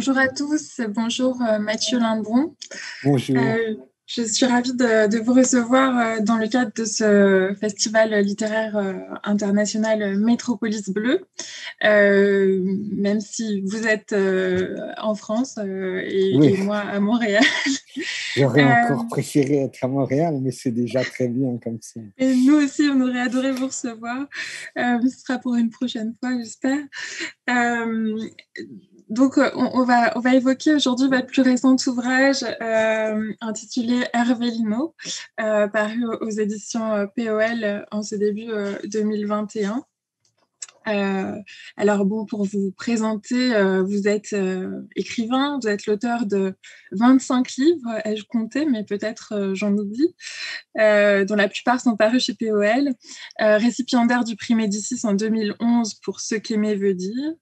bonjour à tous, bonjour Mathieu Lindon. Bonjour. Je suis ravie de, vous recevoir euh, dans le cadre de ce festival littéraire euh, international Métropolis Bleu, euh, même si vous êtes en France et, moi à Montréal. J'aurais encore préféré être à Montréal, mais c'est déjà très bien comme ça. Et nous aussi, on aurait adoré vous recevoir. ce sera pour une prochaine fois, j'espère. Donc, euh, on, va, évoquer aujourd'hui votre plus récent ouvrage euh, intitulé Hervé Lino, euh, paru aux éditions POL en ce début 2021. alors bon, pour vous présenter, vous êtes écrivain, vous êtes l'auteur de 25 livres, ai-je compté, mais peut-être j'en oublie, dont la plupart sont parus chez POL, récipiendaire du prix Médicis en 2011 pour Ce qu'aimer veut dire,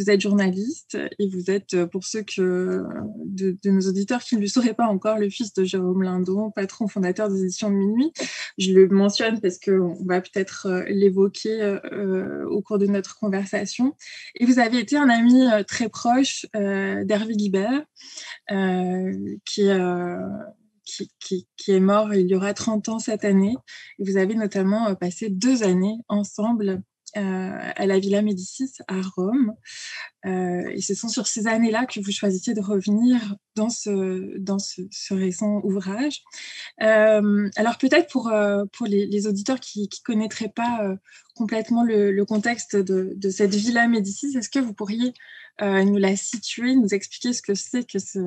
vous êtes journaliste et vous êtes, euh, pour ceux que, de, nos auditeurs qui ne le sauraient pas encore, le fils de Jérôme Lindon, patron fondateur des éditions de Minuit. Je le mentionne parce qu'on va peut-être euh, l'évoquer euh, au cours de notre conversation. Et vous avez été un ami très proche d'Hervé Guibert, qui, qui, est mort il y aura 30 ans cette année. Et vous avez notamment passé deux années ensemble euh, à la Villa Médicis à Rome. Euh, et ce sont sur ces années-là que vous choisissez de revenir dans ce, dans ce, récent ouvrage. Euh, alors peut-être pour, pour les, auditeurs qui ne connaîtraient pas complètement le, contexte de, de, cette Villa Médicis, est-ce que vous pourriez nous la situer, nous expliquer ce que c'est que, ce,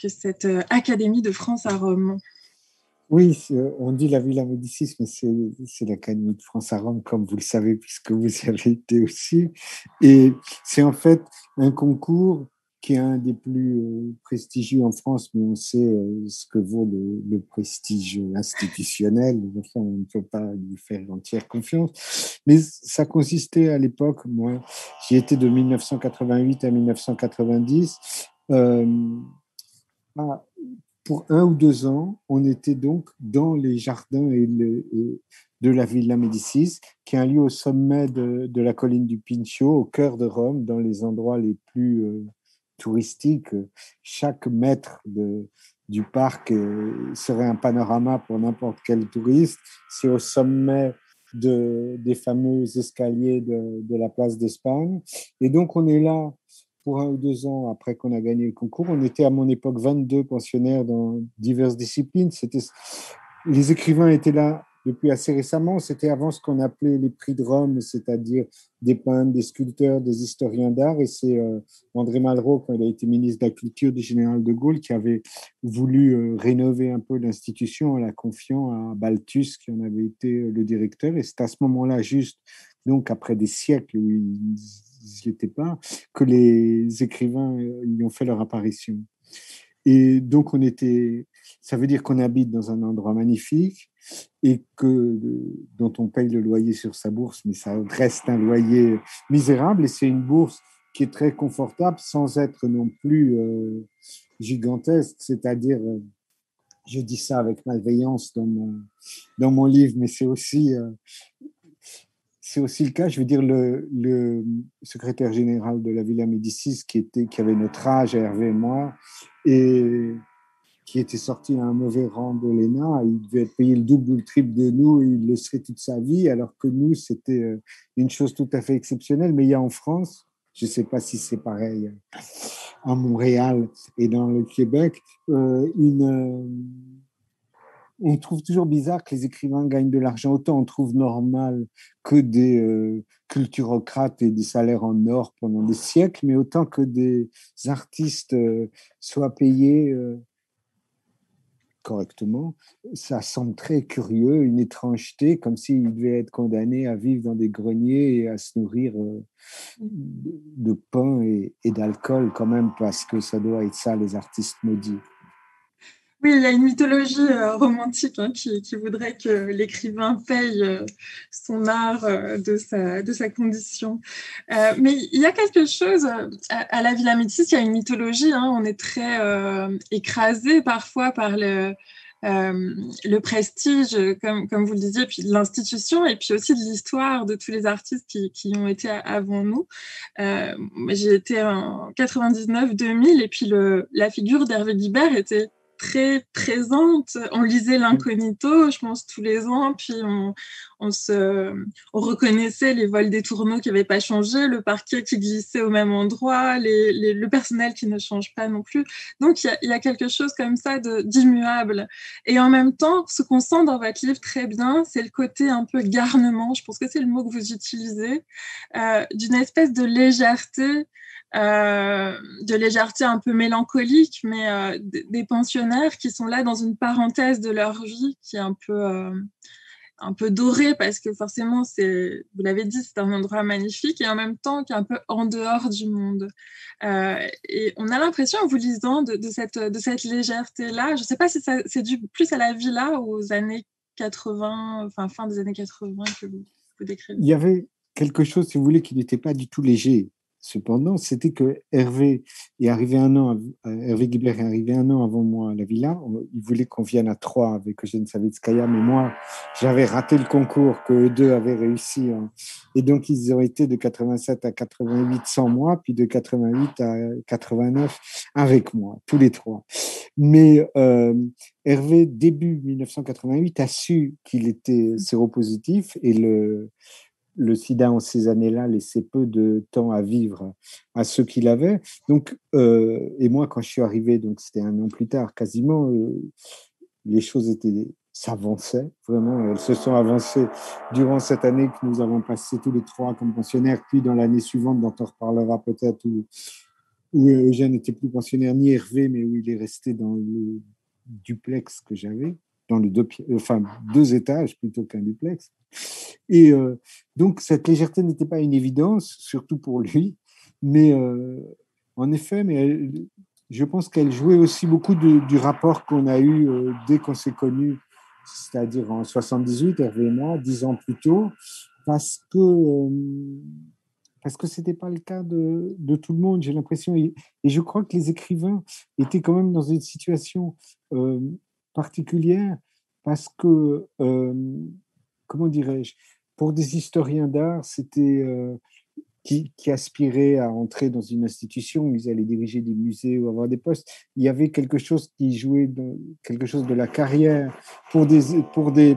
que cette Académie de France à Rome? Oui, on dit la Villa Médicis, mais c'est l'Académie de France à Rome, comme vous le savez, puisque vous y avez été aussi. Et c'est en fait un concours qui est un des plus euh, prestigieux en France, mais on sait euh, ce que vaut le, prestige institutionnel. Enfin, on ne peut pas lui faire entière confiance. Mais ça consistait à l'époque, moi, j'y étais de 1988 à 1990. Euh, pour un ou deux ans, on était donc dans les jardins et de la Villa Médicis, qui est un lieu au sommet de, la colline du Pincio, au cœur de Rome, dans les endroits les plus euh, touristiques. Chaque mètre du parc euh, serait un panorama pour n'importe quel touriste. C'est au sommet de, des fameux escaliers de la place d'Espagne. Et donc, on est là pour un ou deux ans après qu'on a gagné le concours. On était à mon époque 22 pensionnaires dans diverses disciplines. C'était, les écrivains étaient là depuis assez récemment. C'était avant ce qu'on appelait les prix de Rome, c'est-à-dire des peintres, des sculpteurs, des historiens d'art. Et c'est euh, André Malraux, quand il a été ministre de la Culture du général de Gaulle, qui avait voulu euh, rénover un peu l'institution en la confiant à Balthus, qui en avait été euh, le directeur. Et c'est à ce moment-là, juste, donc après des siècles où ils n'y étaient pas, que les écrivains euh, y ont fait leur apparition. Et donc, on était, ça veut dire qu'on habite dans un endroit magnifique et que, dont on paye le loyer sur sa bourse, mais ça reste un loyer misérable et c'est une bourse qui est très confortable sans être non plus euh, gigantesque, c'est-à-dire, euh, je dis ça avec malveillance dans mon, dans mon livre, mais c'est aussi c'est aussi le cas, je veux dire, le, secrétaire général de la Villa Médicis, qui, était, qui avait notre âge, Hervé et moi, et qui était sorti à un mauvais rang de l'ENA, il devait être payé le double ou le triple de nous, il le serait toute sa vie, alors que nous, c'était euh, une chose tout à fait exceptionnelle. Mais il y a en France, je ne sais pas si c'est pareil en Montréal et dans le Québec, euh, une on trouve toujours bizarre que les écrivains gagnent de l'argent. Autant on trouve normal que des euh, culturocrates et des salaires en or pendant des siècles, mais autant que des artistes euh, soient payés euh, correctement, ça semble très curieux, une étrangeté, comme s'ils devaient être condamnés à vivre dans des greniers et à se nourrir de pain et d'alcool quand même, parce que ça doit être ça, les artistes maudits. Oui, il y a une mythologie euh, romantique hein, qui, voudrait que l'écrivain paye euh, son art euh, de, sa, de sa condition. mais il y a quelque chose, à, la Villa Médicis, il y a une mythologie, hein, on est très écrasé parfois par le, le prestige, comme, comme vous le disiez, puis de l'institution, et puis aussi de l'histoire de tous les artistes qui, qui ont été avant nous. J'ai été en 99-2000, et puis le, la figure d'Hervé Guibert était très présente. On lisait l'incognito, je pense, tous les ans, puis on, on, se, on reconnaissait les vols des tourneaux qui n'avaient pas changé, le parquet qui glissait au même endroit, les, le personnel qui ne change pas non plus. Donc, il y, y, a quelque chose comme ça d'immuable. Et en même temps, ce qu'on sent dans votre livre très bien, c'est le côté un peu garnement, je pense que c'est le mot que vous utilisez, euh, d'une espèce de légèreté euh, de légèreté un peu mélancolique, mais euh, des qui sont là dans une parenthèse de leur vie qui est un peu, euh, un peu dorée parce que forcément, vous l'avez dit, c'est un endroit magnifique et en même temps qui est un peu en dehors du monde. et on a l'impression en vous lisant de, cette, de cette légèreté-là, je ne sais pas si c'est dû plus à la villa aux années 80, enfin fin des années 80 que vous décrivez. Il y avait quelque chose, si vous voulez, qui n'était pas du tout léger. Cependant, c'était que Hervé est arrivé un an, Hervé Guibert est arrivé un an avant moi à la villa. Il voulait qu'on vienne à trois avec Eugène Savitskaya, mais moi, j'avais raté le concours que eux deux avaient réussi. Hein. Et donc, ils ont été de 87 à 88 sans moi, puis de 88 à 89 avec moi, tous les trois. Mais euh, Hervé, début 1988, a su qu'il était séropositif et le, le sida en ces années-là laissait peu de temps à vivre à ceux qui l'avaient. Donc, euh, et moi, quand je suis arrivé, donc c'était un an plus tard, quasiment, euh, les choses étaient s'avançaient vraiment. Elles se sont avancées durant cette année que nous avons passé tous les trois comme pensionnaires, puis dans l'année suivante, dont on reparlera peut-être, où, Eugène n'était plus pensionnaire ni Hervé, mais où il est resté dans le duplex que j'avais dans le deux, enfin, deux étages plutôt qu'un duplex. Et euh, donc, cette légèreté n'était pas une évidence, surtout pour lui. Mais euh, en effet, mais je pense qu'elle jouait aussi beaucoup du rapport qu'on a eu euh, dès qu'on s'est connus, c'est-à-dire en 78, Hervé et moi, dix ans plus tôt, parce que parce que c'était pas le cas de, tout le monde, j'ai l'impression. Et, je crois que les écrivains étaient quand même dans une situation particulière parce que, euh, comment dirais-je, pour des historiens d'art, c'était euh, qui, qui, aspiraient à entrer dans une institution, ils allaient diriger des musées ou avoir des postes. Il y avait quelque chose qui jouait quelque chose de la carrière. Pour des, pour des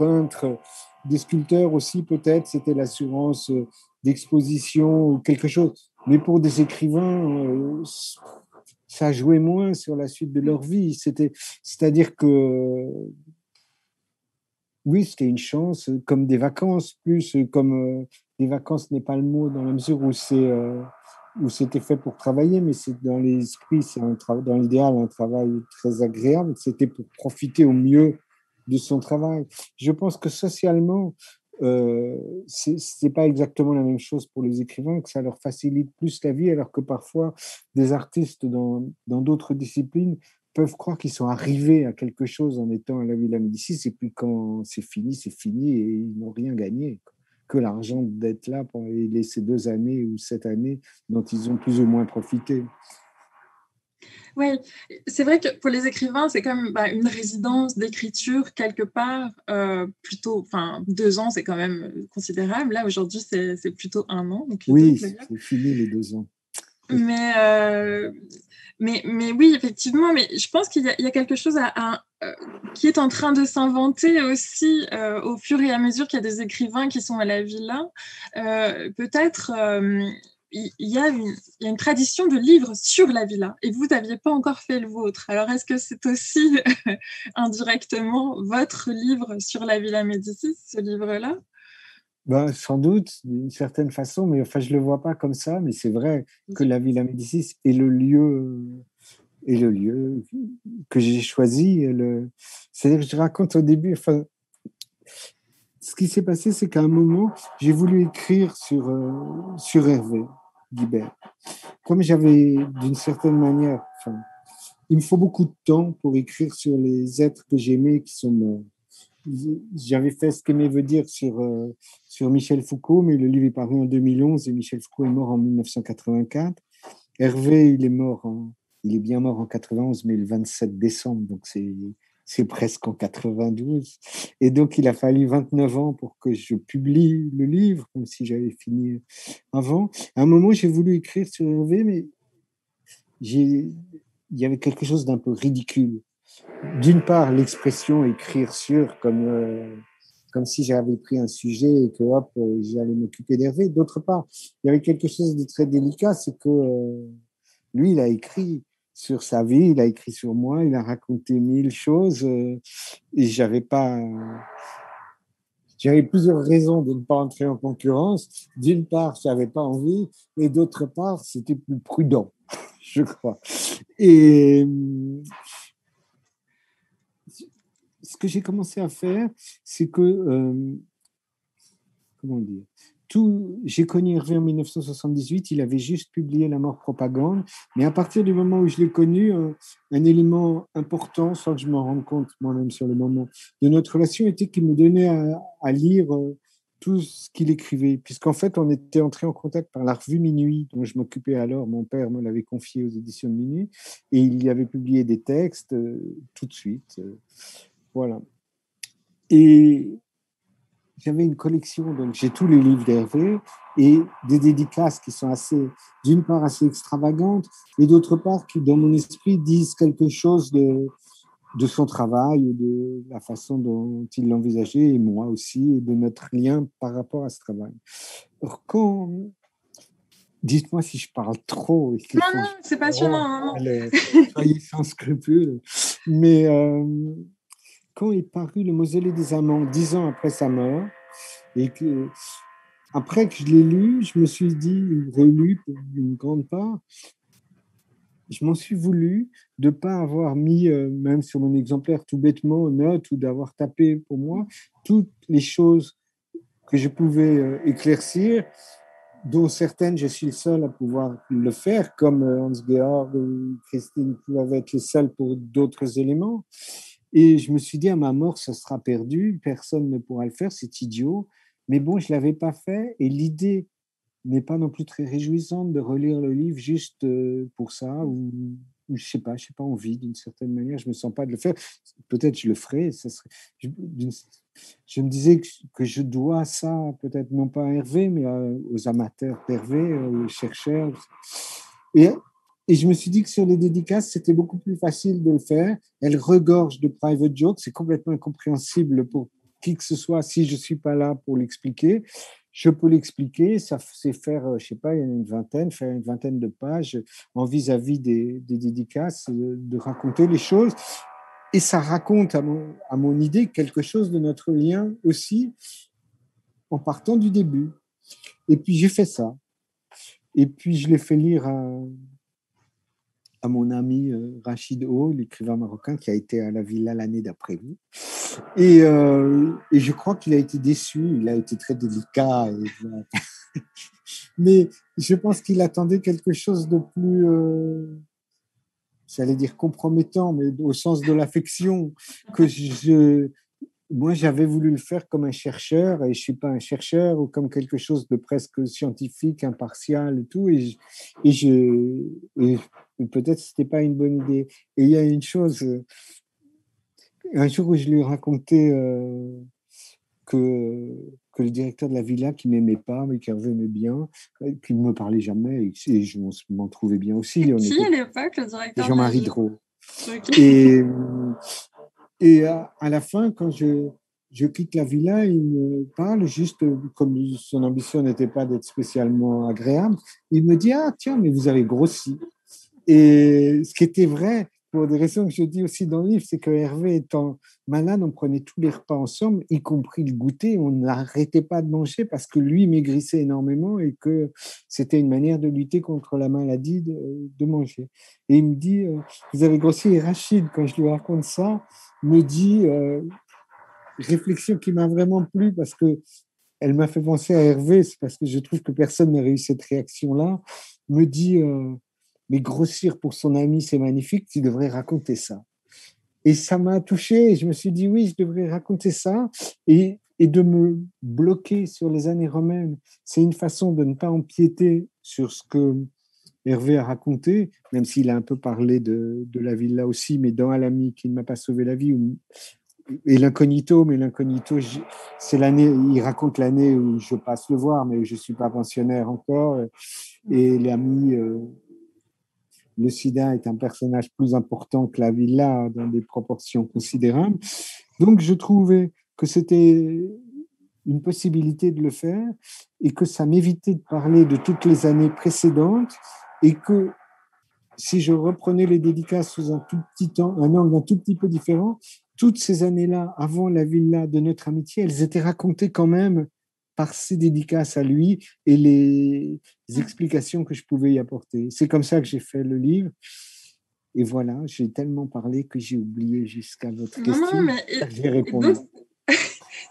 peintres, des sculpteurs aussi, peut-être, c'était l'assurance d'exposition ou quelque chose. Mais pour des écrivains, euh, ça jouait moins sur la suite de leur vie. C'était, c'est-à-dire que oui, c'était une chance, comme des vacances, plus comme euh, des vacances n'est pas le mot dans la mesure où c'est euh, où c'était fait pour travailler, mais c'est dans l'esprit, c'est dans l'idéal un travail très agréable. C'était pour profiter au mieux de son travail. Je pense que socialement, euh, c'est pas exactement la même chose pour les écrivains, que ça leur facilite plus la vie, alors que parfois des artistes dans d'autres disciplines peuvent croire qu'ils sont arrivés à quelque chose en étant à la Villa Médicis, et puis quand c'est fini, c'est fini et ils n'ont rien gagné. Que l'argent d'être là pendant ces deux années ou cette année dont ils ont plus ou moins profité. Oui, c'est vrai que pour les écrivains, c'est comme bah, une résidence d'écriture quelque part, euh, plutôt, enfin, deux ans, c'est quand même considérable. Là, aujourd'hui, c'est plutôt un an. oui, c'est fini les deux ans. Mais, euh, mais, mais oui, effectivement, mais je pense qu'il y, a quelque chose euh, qui est en train de s'inventer aussi au fur et à mesure qu'il y a des écrivains qui sont à la villa. Peut-être il y, a une, tradition de livres sur la villa et vous n'aviez pas encore fait le vôtre. Alors, est-ce que c'est aussi indirectement votre livre sur la villa Médicis, ce livre-là? Ben, Sans doute, d'une certaine façon, mais enfin, je ne le vois pas comme ça, mais c'est vrai que la villa Médicis est le lieu, est le lieu que j'ai choisi. C'est-à-dire que je raconte au début, enfin, ce qui s'est passé, c'est qu'à un moment, j'ai voulu écrire sur, euh, sur Hervé. Guibert. Comme j'avais d'une certaine manière, enfin, il me faut beaucoup de temps pour écrire sur les êtres que j'aimais qui sont morts. J'avais fait ce qu'aimer veut dire sur, euh, sur Michel Foucault, mais le livre est paru en 2011 et Michel Foucault est mort en 1984. Hervé, il est mort, il est bien mort en 91, mais le 27 décembre, donc c'est c'est presque en 92. Et donc, il a fallu 29 ans pour que je publie le livre, comme si j'avais fini avant. À un moment, j'ai voulu écrire sur Hervé, mais il y avait quelque chose d'un peu ridicule. D'une part, l'expression écrire sur, comme, euh, comme si j'avais pris un sujet et que hop, euh, j'allais m'occuper d'Hervé. D'autre part, il y avait quelque chose de très délicat, c'est que euh, lui, il a écrit sur sa vie, il a écrit sur moi, il a raconté mille choses et j'avais pas. J'avais plusieurs raisons de ne pas entrer en concurrence. D'une part, j'avais pas envie, et d'autre part, c'était plus prudent, je crois. Et que j'ai commencé à faire, c'est que, euh, comment dire, tout, j'ai connu Hervé en 1978, il avait juste publié La mort propagande, mais à partir du moment où je l'ai connu, un, élément important, sans que je m'en rende compte moi-même sur le moment, de notre relation était qu'il me donnait à, lire euh, tout ce qu'il écrivait, puisqu'en fait, on était entré en contact par la revue Minuit, dont je m'occupais alors, mon père me l'avait confié aux éditions de Minuit, et il y avait publié des textes euh, tout de suite. Voilà. Et j'avais une collection, donc j'ai tous les livres d'Hervé et des dédicaces qui sont assez, d'une part assez extravagantes et d'autre part qui, dans mon esprit, disent quelque chose de, de son travail, de la façon dont il l'envisageait, et moi aussi, et de notre lien par rapport à ce travail. Alors, quand. Dites-moi si je parle trop. Non, non, c'est passionnant. Soyez sans scrupules. Mais. Euh, quand est paru Le Mausolée des Amants, dix ans après sa mort, et que, après que je l'ai lu, je me suis dit, relu pour une grande part, je m'en suis voulu de ne pas avoir mis, euh, même sur mon exemplaire tout bêtement, note ou d'avoir tapé pour moi toutes les choses que je pouvais euh, éclaircir, dont certaines, je suis le seul à pouvoir le faire, comme euh, Hans Georg ou Christine pouvaient être les seuls pour d'autres éléments. Et je me suis dit, à ma mort, ça sera perdu, personne ne pourra le faire, c'est idiot. Mais bon, je ne l'avais pas fait et l'idée n'est pas non plus très réjouissante de relire le livre juste euh, pour ça ou, je sais pas, je sais pas envie d'une certaine manière, je me sens pas de le faire. Peut-être je le ferai. Ça serait, je, me disais que, je dois ça peut-être non pas à Hervé, mais aux amateurs d'Hervé, aux chercheurs. Et et je me suis dit que sur les dédicaces, c'était beaucoup plus facile de le faire. Elle regorge de private jokes. C'est complètement incompréhensible pour qui que ce soit si je ne suis pas là pour l'expliquer. Je peux l'expliquer. Ça, c'est faire, euh, je sais pas, une vingtaine, faire une vingtaine de pages en vis-à-vis des, dédicaces, euh, de, raconter les choses. Et ça raconte à mon, à mon idée quelque chose de notre lien aussi en partant du début. Et puis j'ai fait ça. Et puis je l'ai fait lire à, à mon ami euh, Rachid O, l'écrivain marocain qui a été à la villa l'année d'après vous. Et, euh, et, je crois qu'il a été déçu, il a été très délicat. Mais je pense qu'il attendait quelque chose de plus, euh, j'allais dire compromettant, mais au sens de l'affection, que je, moi, j'avais voulu le faire comme un chercheur, et je suis pas un chercheur, ou comme quelque chose de presque scientifique, impartial et tout, et, je, peut-être c'était pas une bonne idée. Et il y a une chose, un jour où je lui ai raconté euh, que, que le directeur de la villa, qui m'aimait pas, mais qui revenait bien, qui ne me parlait jamais, et, je m'en trouvais bien aussi. qui à l'époque, le directeur Jean-Marie Drault. Et, et à, la fin, quand je, je quitte la villa, il me parle juste comme son ambition n'était pas d'être spécialement agréable. Il me dit Ah, tiens, mais vous avez grossi. Et ce qui était vrai, pour des raisons que je dis aussi dans le livre, c'est que Hervé étant malade, on prenait tous les repas ensemble, y compris le goûter. On n'arrêtait pas de manger parce que lui maigrissait énormément et que c'était une manière de lutter contre la maladie de, manger. Et il me dit, euh, vous avez grossi. Et Rachid, quand je lui raconte ça, me dit, euh, réflexion qui m'a vraiment plu parce que elle m'a fait penser à Hervé, c'est parce que je trouve que personne n'a eu cette réaction-là, me dit, euh, mais grossir pour son ami, c'est magnifique, tu devrais raconter ça. Et ça m'a touché, je me suis dit, oui, je devrais raconter ça, et, de me bloquer sur les années romaines. C'est une façon de ne pas empiéter sur ce que Hervé a raconté, même s'il a un peu parlé de, la villa aussi, mais dans Alami qui ne m'a pas sauvé la vie, et l'incognito, mais l'incognito, c'est l'année, il raconte l'année où je passe le voir, mais je ne suis pas pensionnaire encore. Et l'ami, le sida est un personnage plus important que la villa dans des proportions considérables. Donc, je trouvais que c'était une possibilité de le faire et que ça m'évitait de parler de toutes les années précédentes et que si je reprenais les dédicaces sous un tout petit temps, un angle un tout petit peu différent, toutes ces années-là, avant la villa de notre amitié, elles étaient racontées quand même par ses dédicaces à lui et les explications que je pouvais y apporter. C'est comme ça que j'ai fait le livre. Et voilà, j'ai tellement parlé que j'ai oublié jusqu'à votre question. Non, mais...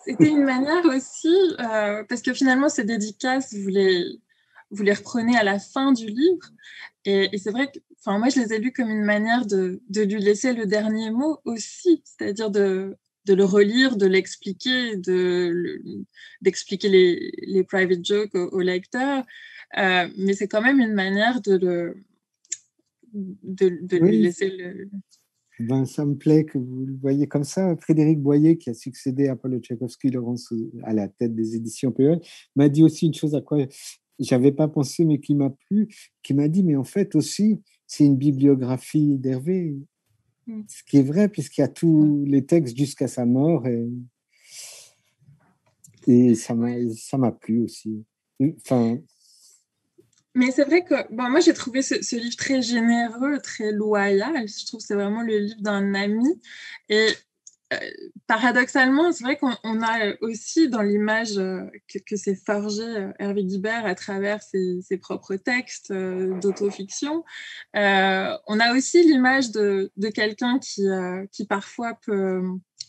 C'était une manière aussi, euh, parce que finalement, ces dédicaces, vous les, vous les reprenez à la fin du livre. Et, c'est vrai que enfin, moi, je les ai lus comme une manière de, de lui laisser le dernier mot aussi, c'est-à-dire de, de le relire, de l'expliquer, d'expliquer les, les, private jokes au, lecteur. Euh, mais c'est quand même une manière de, le, de, de lui laisser le, ben, ça me plaît que vous le voyez comme ça. Frédéric Boyer, qui a succédé à Paul Tchaikovsky Laurence à la tête des éditions PEL, m'a dit aussi une chose à quoi j'avais pas pensé, mais qui m'a plu, qui m'a dit, mais en fait aussi, c'est une bibliographie d'Hervé. Mm. Ce qui est vrai, puisqu'il y a tous les textes jusqu'à sa mort. Et, et ça m'a plu aussi. Enfin, mais c'est vrai que bon, moi, j'ai trouvé ce, livre très généreux, très loyal. Je trouve que c'est vraiment le livre d'un ami. Et paradoxalement, c'est vrai qu'on a aussi dans l'image euh, que, s'est forgé euh, Hervé Guibert à travers ses, propres textes d'autofiction, on a aussi l'image de, quelqu'un qui, qui parfois peut,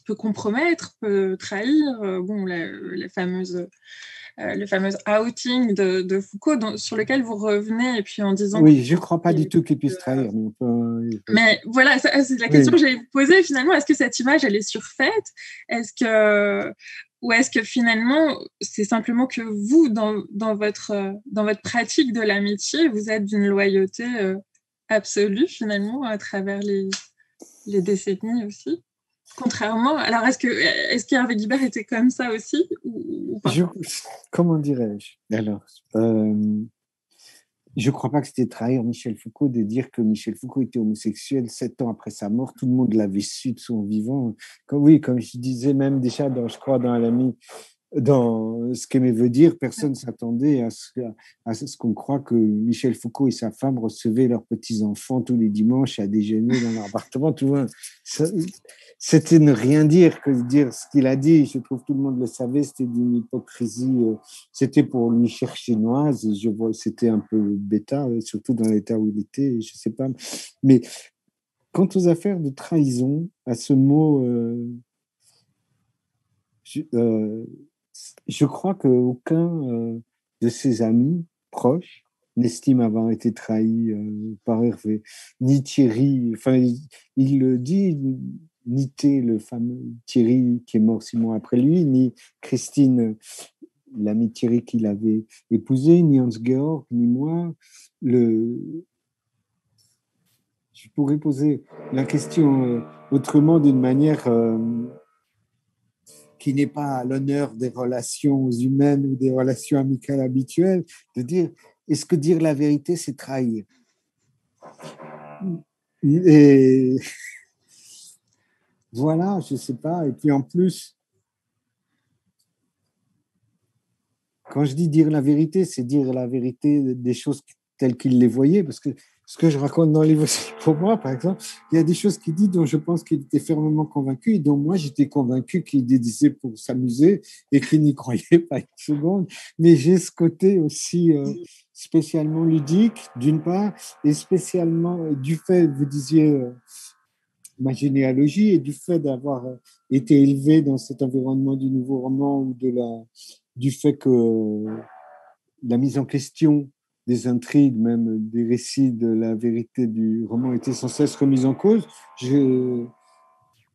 peut compromettre, peut trahir. bon, la, fameuse euh, le fameux outing de, Foucault sur lequel vous revenez et puis en disant oui je ne crois pas du tout qu'il puisse trahir mais, voilà c'est la question que j'allais vous poser finalement. Est-ce que cette image elle est surfaite? Est-ce que ou est-ce que finalement c'est simplement que vous dans, dans, votre dans votre pratique de l'amitié vous êtes d'une loyauté euh, absolue finalement à travers les, les décennies aussi? Contrairement, alors est-ce que est-ce qu'Hervé Guibert était comme ça aussi ou, Comment dirais-je? Alors, euh, je ne crois pas que c'était trahir Michel Foucault de dire que Michel Foucault était homosexuel sept ans après sa mort. Tout le monde l'avait su de son vivant. Comme, oui, comme je disais même déjà, dans, je crois, dans l'ami dans ce qu'Aimé veut dire, personne ne s'attendait à ce, à ce qu'on croit que Michel Foucault et sa femme recevaient leurs petits-enfants tous les dimanches à déjeuner dans leur appartement. Tout c'était ne rien dire que dire ce qu'il a dit. Je trouve que tout le monde le savait. C'était d'une hypocrisie. Euh, c'était pour lui chercher noise. Et je vois, c'était un peu bêta, euh, surtout dans l'état où il était. Je sais pas. Mais quant aux affaires de trahison, à ce mot, euh, je, je, crois qu'aucun de ses amis proches n'estime avoir été trahi par Hervé, ni Thierry. Enfin, il, il le dit ni le fameux Thierry qui est mort six mois après lui, ni Christine, l'ami Thierry qu'il avait épousé, ni Hans-Georg, ni moi. Le... Je pourrais poser la question euh, autrement d'une manière euh, qui n'est pas à l'honneur des relations humaines ou des relations amicales habituelles, de dire est-ce que dire la vérité, c'est trahir? Et voilà, je ne sais pas. Et puis en plus, quand je dis dire la vérité, c'est dire la vérité des choses telles qu'il les voyait, parce que ce que je raconte dans le livre pour moi, par exemple, il y a des choses qu'il dit dont je pense qu'il était fermement convaincu et dont moi j'étais convaincu qu'il les disait pour s'amuser et qu'il n'y croyait pas une seconde. Mais j'ai ce côté aussi euh, spécialement ludique, d'une part, et spécialement euh, du fait, vous disiez, euh, ma généalogie et du fait d'avoir été élevé dans cet environnement du nouveau roman ou de la, du fait que la mise en question des intrigues, même des récits de la vérité du roman était sans cesse remise en cause,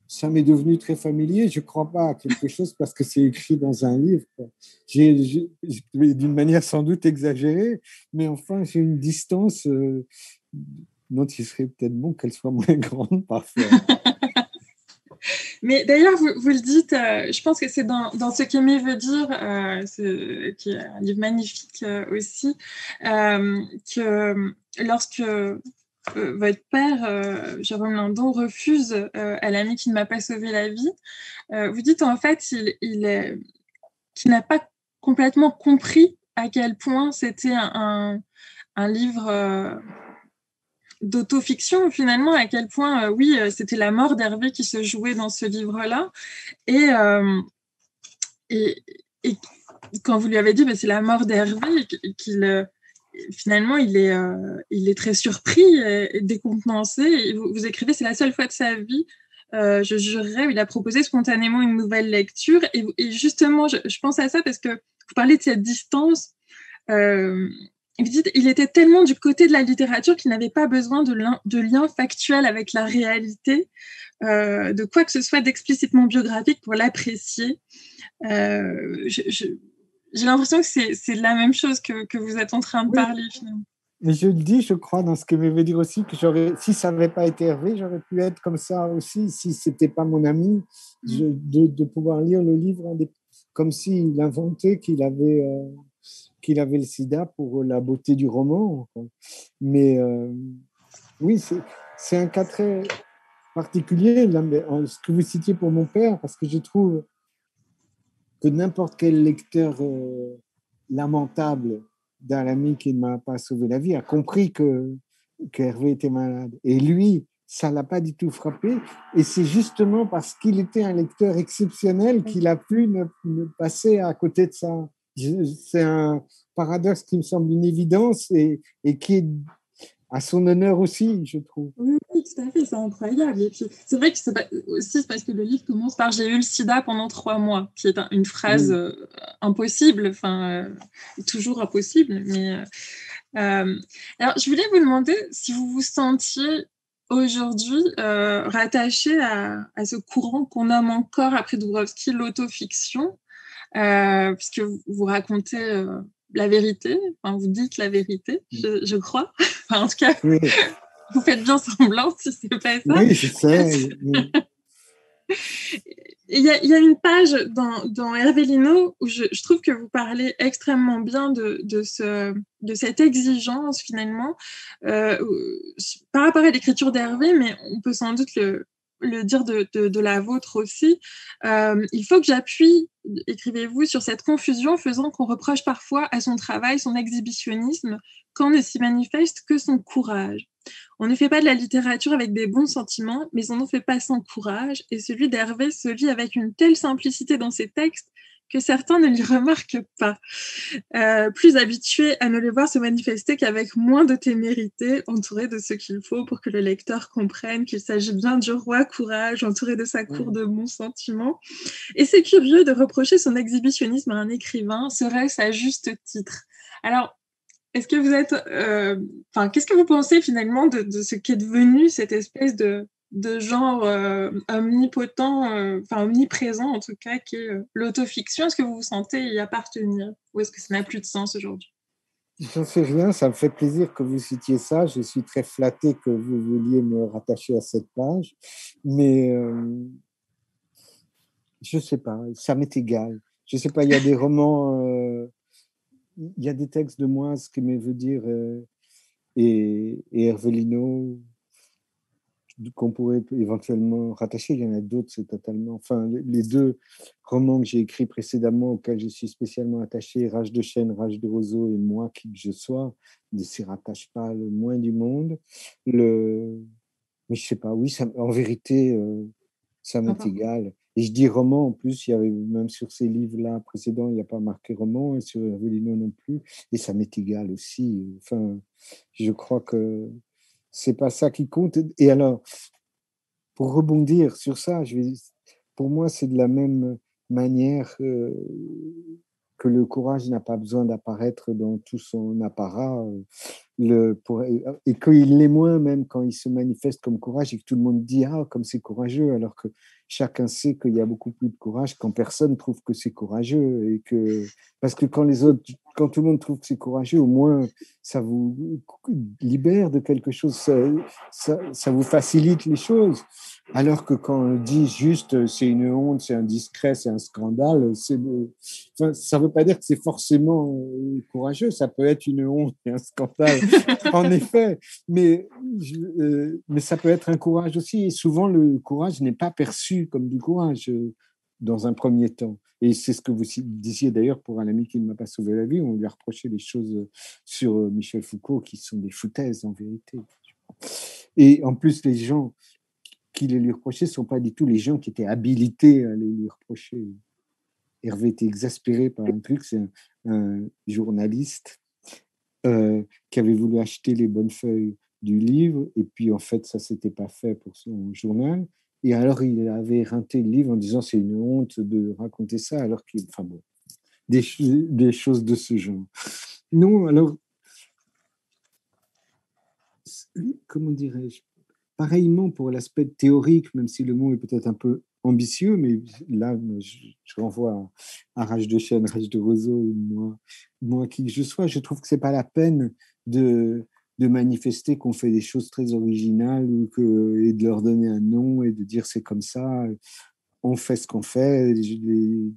ça m'est devenu très familier. Je ne crois pas à quelque chose parce que c'est écrit dans un livre. D'une manière sans doute exagérée, mais enfin, j'ai une distance euh, dont il serait peut-être bon qu'elle soit moins grande parfois. Mais d'ailleurs, vous, vous, le dites, euh, je pense que c'est dans, ce qu'Aimé veut dire, euh, qui est un livre magnifique euh, aussi, que lorsque votre père, Jérôme Lindon, refuse à l'ami qui ne m'a pas sauvé la vie, vous dites en fait il, il qu'il n'a pas complètement compris à quel point c'était un, livre d'autofiction finalement, à quel point, euh, oui, euh, c'était la mort d'Hervé qui se jouait dans ce livre-là. Et, euh, et, quand vous lui avez dit, bah, c'est la mort d'Hervé, qu'il finalement, il est, il est très surpris et, décontenancé. vous, écrivez, c'est la seule fois de sa vie, je jurerais, il a proposé spontanément une nouvelle lecture. Et, justement, je, pense à ça parce que vous parlez de cette distance il était tellement du côté de la littérature qu'il n'avait pas besoin de, de lien factuel avec la réalité, euh, de quoi que ce soit d'explicitement biographique pour l'apprécier. Euh, j'ai l'impression que c'est la même chose que, que, vous êtes en train de parler finalement. Mais je le dis, je crois, dans ce que veut dire aussi, que si ça n'avait pas été Hervé, j'aurais pu être comme ça aussi, si ce n'était pas mon ami, mm. de, de, pouvoir lire le livre comme s'il inventait qu'il avait euh, qu'il avait le sida pour la beauté du roman. Mais euh, oui, c'est un cas très particulier, là, ce que vous citiez pour mon père, parce que je trouve que n'importe quel lecteur euh, lamentable d'un ami qui ne m'a pas sauvé la vie a compris que, que Hervé était malade. Et lui, ça l'a pas du tout frappé. Et c'est justement parce qu'il était un lecteur exceptionnel qu'il a pu ne, passer à côté de ça c'est un paradoxe qui me semble une évidence et, et, qui est à son honneur aussi, je trouve. Oui, tout à fait, c'est incroyable. Et puis, c'est vrai que c'est aussi parce que le livre commence par J'ai eu le sida pendant trois mois, qui est une phrase euh, impossible, enfin, euh, toujours impossible. Mais, euh, alors, je voulais vous demander si vous vous sentiez aujourd'hui rattaché à, à, ce courant qu'on nomme encore après Dubrovsky l'autofiction, puisque vous racontez euh, la vérité, enfin, vous dites la vérité, mm. je, crois. en tout cas, vous faites bien semblant si c'est pas ça. Oui, je sais. Il y, a, une page dans, dans Hervé Lino où je, trouve que vous parlez extrêmement bien de, de, ce, de cette exigence finalement euh, par rapport à l'écriture d'Hervé, mais on peut sans doute le, le dire de, la vôtre aussi. Euh, il faut que j'appuie, écrivez-vous, sur cette confusion faisant qu'on reproche parfois à son travail son exhibitionnisme quand ne s'y manifeste que son courage. On ne fait pas de la littérature avec des bons sentiments, mais on n'en fait pas sans courage, et celui d'Hervé se lit avec une telle simplicité dans ses textes que certains ne l'y remarquent pas, euh, plus habitués à ne le voir se manifester qu'avec moins de témérité, entouré de ce qu'il faut pour que le lecteur comprenne qu'il s'agit bien du roi courage, entouré de sa cour de bons sentiments. Et c'est curieux de reprocher son exhibitionnisme à un écrivain, serait-ce à juste titre? Alors, est-ce que vous êtes, euh, enfin, qu'est-ce que vous pensez finalement de, de ce qu'est devenu cette espèce de de genre euh, omnipotent, euh, enfin omniprésent en tout cas, qui est euh, l'autofiction. Est-ce que vous vous sentez y appartenir? Ou est-ce que ça n'a plus de sens aujourd'hui? J'en sais rien, ça me fait plaisir que vous citiez ça. Je suis très flatté que vous vouliez me rattacher à cette page, mais je ne sais pas, ça m'est égal. Je ne sais pas, il y a des romans, il y a des textes de moi, ce que me veut dire, et, et Hervelino, qu'on pourrait éventuellement rattacher. Il y en a d'autres, c'est totalement. Enfin, les deux romans que j'ai écrits précédemment, auxquels je suis spécialement attaché, Rage de chêne, Rage de roseau et Moi qui que je sois, ne s'y rattachent pas le moins du monde. Le... Mais je sais pas, oui, ça, en vérité, euh, ça m'est égal. Et je dis roman en plus, il y avait même sur ces livres-là précédents, il n'y a pas marqué roman, et sur Hervelino non plus, et ça m'est égal aussi. Enfin, je crois que c'est pas ça qui compte. Et alors, pour rebondir sur ça, pour moi, c'est de la même manière euh, que le courage n'a pas besoin d'apparaître dans tout son apparat, euh, et qu'il l'est moins même quand il se manifeste comme courage et que tout le monde dit ah comme c'est courageux, alors que chacun sait qu'il y a beaucoup plus de courage quand personne trouve que c'est courageux et que parce que quand les autres, quand tout le monde trouve que c'est courageux, au moins ça vous libère de quelque chose, ça, vous facilite les choses. Alors que quand on dit juste c'est une honte, c'est indiscret, c'est un scandale, c'est ça ne veut pas dire que c'est forcément courageux. Ça peut être une honte et un scandale, en effet, mais euh, mais ça peut être un courage aussi. Et souvent le courage n'est pas perçu comme du courage euh, dans un premier temps. Et c'est ce que vous disiez d'ailleurs pour un ami qui ne m'a pas sauvé la vie. On lui a reproché des choses sur euh, Michel Foucault qui sont des foutaises en vérité. Et en plus, les gens qui les lui reprochaient ne sont pas du tout les gens qui étaient habilités à les lui reprocher. Hervé était exaspéré par un truc, c'est un, journaliste euh, qui avait voulu acheter les bonnes feuilles du livre, et puis en fait, ça s'était pas fait pour son journal. Et alors, il avait rinté le livre en disant c'est une honte de raconter ça, alors qu'il. Enfin bon, des, des choses de ce genre. Non, alors. Comment dirais-je? Pareillement pour l'aspect théorique, même si le mot est peut-être un peu ambitieux, mais là, je, renvoie à, Rage de chêne, Rage de roseau, moi, moi qui je sois, je trouve que c'est pas la peine de, de manifester qu'on fait des choses très originales ou que, et de leur donner un nom et de dire c'est comme ça. On fait ce qu'on fait.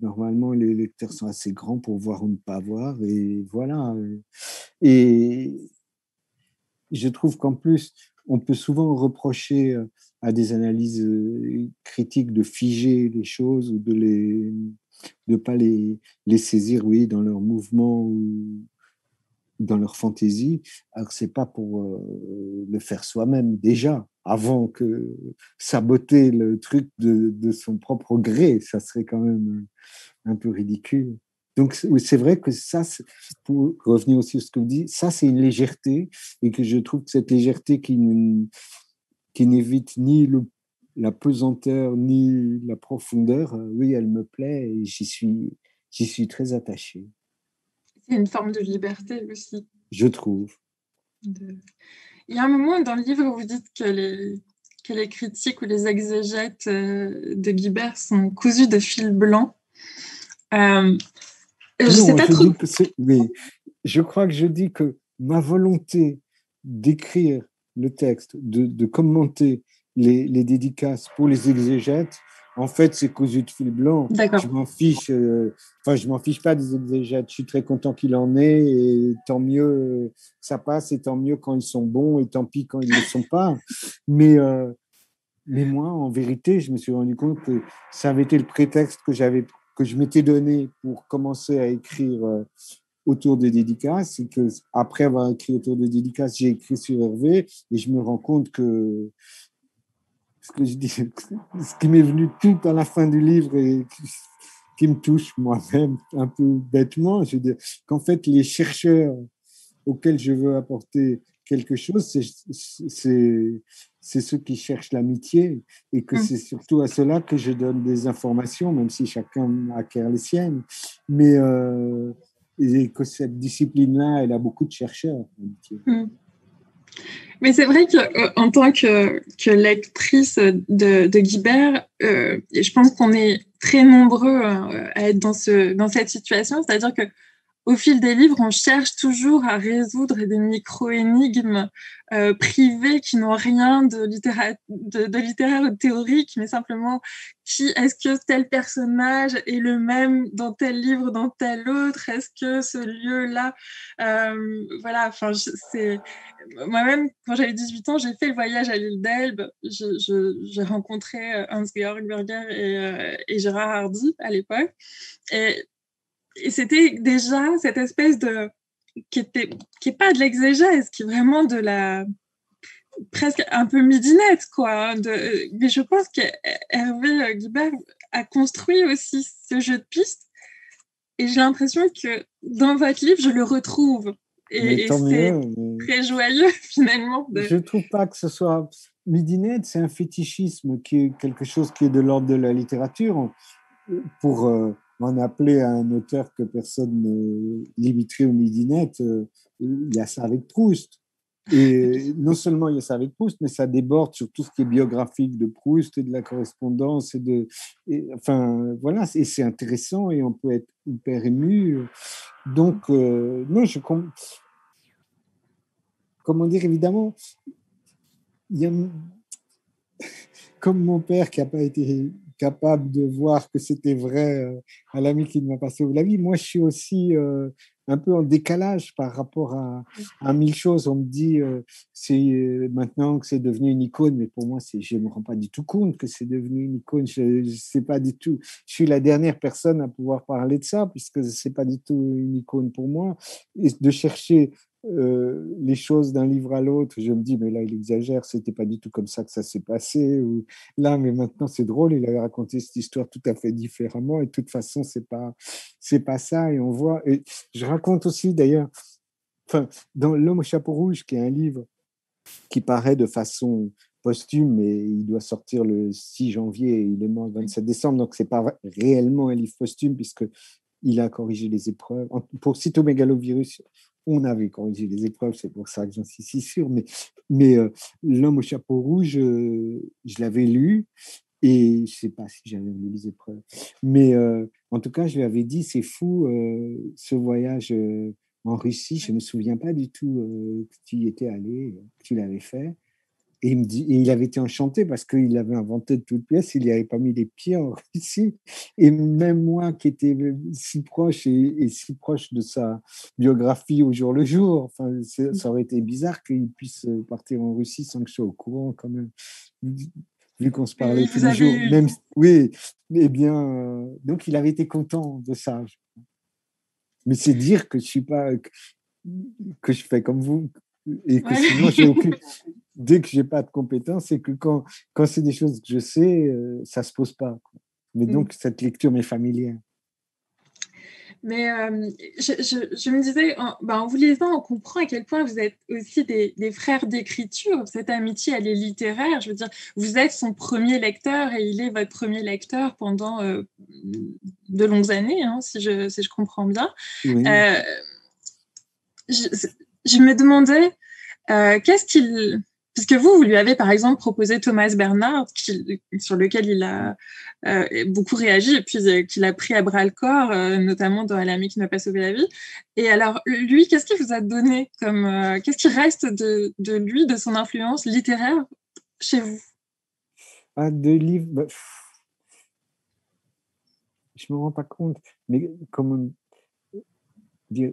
normalement, les lecteurs sont assez grands pour voir ou ne pas voir. Et voilà. Et je trouve qu'en plus, on peut souvent reprocher à des analyses critiques de figer les choses ou de les de pas les, les saisir oui dans leur mouvement ou dans leur fantaisie, alors c'est pas pour euh, le faire soi-même déjà, avant que saboter le truc de, de, son propre gré, ça serait quand même un peu ridicule. Donc c'est vrai que ça, pour revenir aussi à ce que vous dites, ça c'est une légèreté et que je trouve que cette légèreté qui, qui n'évite ni le, la pesanteur ni la profondeur, euh, oui, elle me plaît et j'y suis, j'y suis très attaché. C'est une forme de liberté aussi. Je trouve. Il y a un moment dans le livre où vous dites que les, que les critiques ou les exégètes euh, de Guibert sont cousus de fil blanc. Euh, je sais pas trop. mais je crois que je dis que ma volonté d'écrire le texte, de, de commenter les, les, dédicaces pour les exégètes, en fait, c'est cousu de fil blanc. Je m'en fiche. Euh, enfin, je m'en fiche pas des exégètes. Je suis très content qu'il en ait et tant mieux euh, ça passe et tant mieux quand ils sont bons et tant pis quand ils ne sont pas. Mais euh, mais moi, en vérité, je me suis rendu compte que ça avait été le prétexte que j'avais que je m'étais donné pour commencer à écrire autour des dédicaces et que après avoir écrit autour des dédicaces, j'ai écrit sur Hervé et je me rends compte que ce que je dis, ce qui m'est venu tout à la fin du livre et qui me touche moi-même un peu bêtement, je dire qu'en fait, les chercheurs auxquels je veux apporter quelque chose, c'est ceux qui cherchent l'amitié et que mmh. c'est surtout à cela que je donne des informations, même si chacun acquiert les siennes. Mais euh, et que cette discipline-là, elle a beaucoup de chercheurs. Mmh. Mais c'est vrai qu'en euh, tant que, que, lectrice de, de Guibert, euh, je pense qu'on est très nombreux à être dans, ce, dans cette situation. C'est-à-dire que au fil des livres, on cherche toujours à résoudre des micro-énigmes euh, privées qui n'ont rien de, littéraire, de, littéraire ou théorique, mais simplement qui est-ce que tel personnage est le même dans tel livre, dans tel autre? Est-ce que ce lieu-là, euh, voilà, enfin, c'est moi-même quand j'avais 18 ans, j'ai fait le voyage à l'île d'Elbe. J'ai rencontré euh, Hans-Georg Berger et, et Gérard Hardy à l'époque, et et c'était déjà cette espèce de qui était qui est pas de l'exégèse, qui est vraiment de la presque un peu midinette quoi. Hein, de, mais je pense que Hervé Guibert a construit aussi ce jeu de pistes et j'ai l'impression que dans votre livre je le retrouve et, c'est très joyeux finalement. De... Je trouve pas que ce soit midinette, c'est un fétichisme qui est quelque chose qui est de l'ordre de la littérature pour euh, m'en appeler à un auteur que personne ne limiterait au midinette, il y a ça avec Proust. Et non seulement il y a ça avec Proust, mais ça déborde sur tout ce qui est biographique de Proust et de la correspondance. Et de, enfin, voilà, et c'est intéressant et on peut être hyper ému. Donc, euh, non, je. Comment dire, évidemment, il y a, comme mon père qui n'a pas été capable de voir que c'était vrai euh, à l'ami qui m'a passé la vie, moi je suis aussi euh, un peu en décalage par rapport à, à mille choses. On me dit, euh, c'est euh, maintenant que c'est devenu une icône, mais pour moi, je ne me rends pas du tout compte que c'est devenu une icône. Je ne sais pas du tout. Je suis la dernière personne à pouvoir parler de ça, puisque ce n'est pas du tout une icône pour moi. Et de chercher euh, les choses d'un livre à l'autre, je me dis, mais là, il exagère, c'était pas du tout comme ça que ça s'est passé. Ou là, mais maintenant, c'est drôle, il avait raconté cette histoire tout à fait différemment. Et de toute façon, c'est pas, c'est pas ça. Et on voit, et je raconte aussi d'ailleurs, enfin, dans L'homme au chapeau rouge, qui est un livre qui paraît de façon posthume, mais il doit sortir le 6 janvier et il est mort le 27 décembre, donc c'est pas réellement un livre posthume puisque il a corrigé les épreuves. Pour cytomégalovirus, on avait corrigé les épreuves, c'est pour ça que j'en suis si sûr. Mais, mais euh, L'homme au chapeau rouge, euh, je l'avais lu et je ne sais pas si j'avais lu les épreuves. Mais euh, en tout cas, je lui avais dit c'est fou ce voyage en Russie. Je ne me souviens pas du tout que tu y étais allé, que tu l'avais fait. Et il, me dit, et il avait été enchanté parce qu'il avait inventé de toutes pièces, il n'y avait pas mis les pieds en Russie. Et même moi qui étais si proche et, si proche de sa biographie au jour le jour, enfin, ça aurait été bizarre qu'il puisse partir en Russie sans que je sois au courant quand même. Vu qu'on se parlait tous les jours. Même, oui, eh bien, euh, donc il avait été content de ça. Mais c'est dire que je suis pas, que je fais comme vous, et que sinon j'ai aucune dès que j'ai pas de compétences c'est que quand quand c'est des choses que je sais euh, ça se pose pas mais mm. donc cette lecture m'est familière mais euh, je, je, me disais, en, ben, en, vous lisant, on comprend à quel point vous êtes aussi des, des frères d'écriture. Cette amitié, elle est littéraire. Je veux dire, vous êtes son premier lecteur et il est votre premier lecteur pendant euh, de longues années, hein, si, je, si je comprends bien. Euh, je, je me demandais euh, qu'est-ce qu'il. Parce que vous, vous lui avez par exemple proposé Thomas Bernard, sur lequel il a euh, beaucoup réagi et puis euh, qu'il a pris à bras le corps, notamment dans L'ami qui m'a pas sauvé la vie. Et alors, lui, qu'est-ce qu'il vous a donné comme. qu'est-ce qui reste de, de, lui, de son influence littéraire chez vous? Ah, De livres. Bah, je ne me rends pas compte, mais dire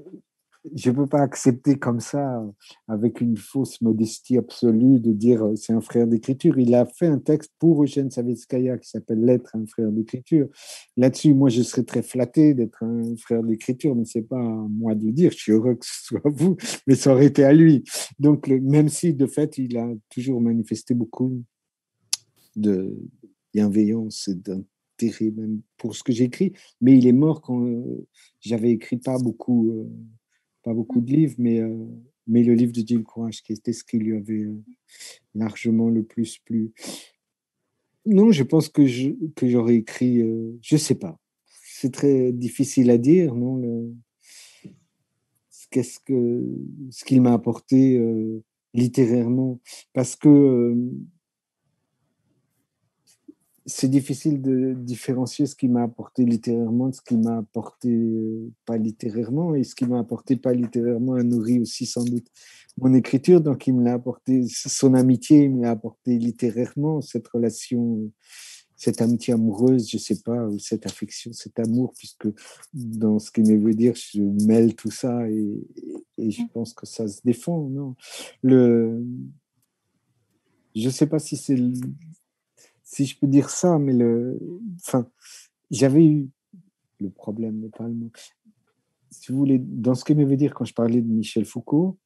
je ne peux pas accepter comme ça, avec une fausse modestie absolue, de dire euh, c'est un frère d'écriture. Il a fait un texte pour Eugène Savetskaya qui s'appelle L'être un frère d'écriture. Là-dessus, moi, je serais très flatté d'être un frère d'écriture, mais ce n'est pas à moi de le dire. Je suis heureux que ce soit vous, mais ça aurait été à lui. Donc, même si, de fait, il a toujours manifesté beaucoup de bienveillance et d'intérêt même pour ce que j'écris, mais il est mort quand euh, j'avais écrit pas beaucoup. Euh, pas beaucoup de livres, mais, euh, mais le livre de Gilles Courage, qui était ce qui lui avait euh, largement le plus plu. Non, je pense que, je, que j'aurais écrit, euh, je sais pas. C'est très difficile à dire, non Qu'est-ce que ce qu'il m'a apporté littérairement Parce que c'est difficile de différencier ce qui m'a apporté littérairement de ce qui m'a apporté euh, pas littérairement et ce qui m'a apporté pas littérairement a nourri aussi sans doute mon écriture. Donc il me l'a apporté son amitié il me l'a apporté littérairement cette relation cette amitié amoureuse je sais pas ou cette affection cet amour puisque dans ce qu'il me veut dire je mêle tout ça et, et je pense que ça se défend non? Le je sais pas si c'est si je peux dire ça, mais le, enfin, j'avais eu le problème n'est pas le mot. Si vous voulez, dans ce que me veut dire quand je parlais de Michel Foucault,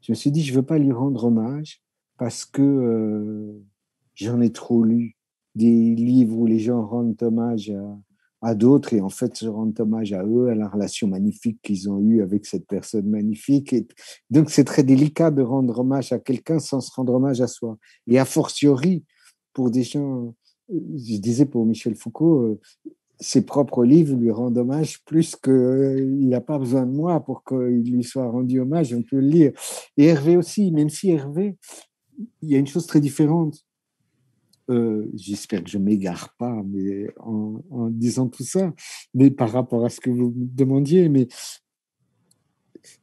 je me suis dit je veux pas lui rendre hommage parce que euh, j'en ai trop lu des livres où les gens rendent hommage à, à d'autres et en fait se rendent hommage à eux, à la relation magnifique qu'ils ont eue avec cette personne magnifique. Et donc c'est très délicat de rendre hommage à quelqu'un sans se rendre hommage à soi. Et a fortiori, pour des gens, je disais pour Michel Foucault, ses propres livres lui rendent hommage plus qu'il n'a pas besoin de moi pour qu'il lui soit rendu hommage, on peut le lire. Et Hervé aussi, même si Hervé, il y a une chose très différente. Euh, j'espère que je ne m'égare pas mais en, en, disant tout ça, mais par rapport à ce que vous me demandiez. Mais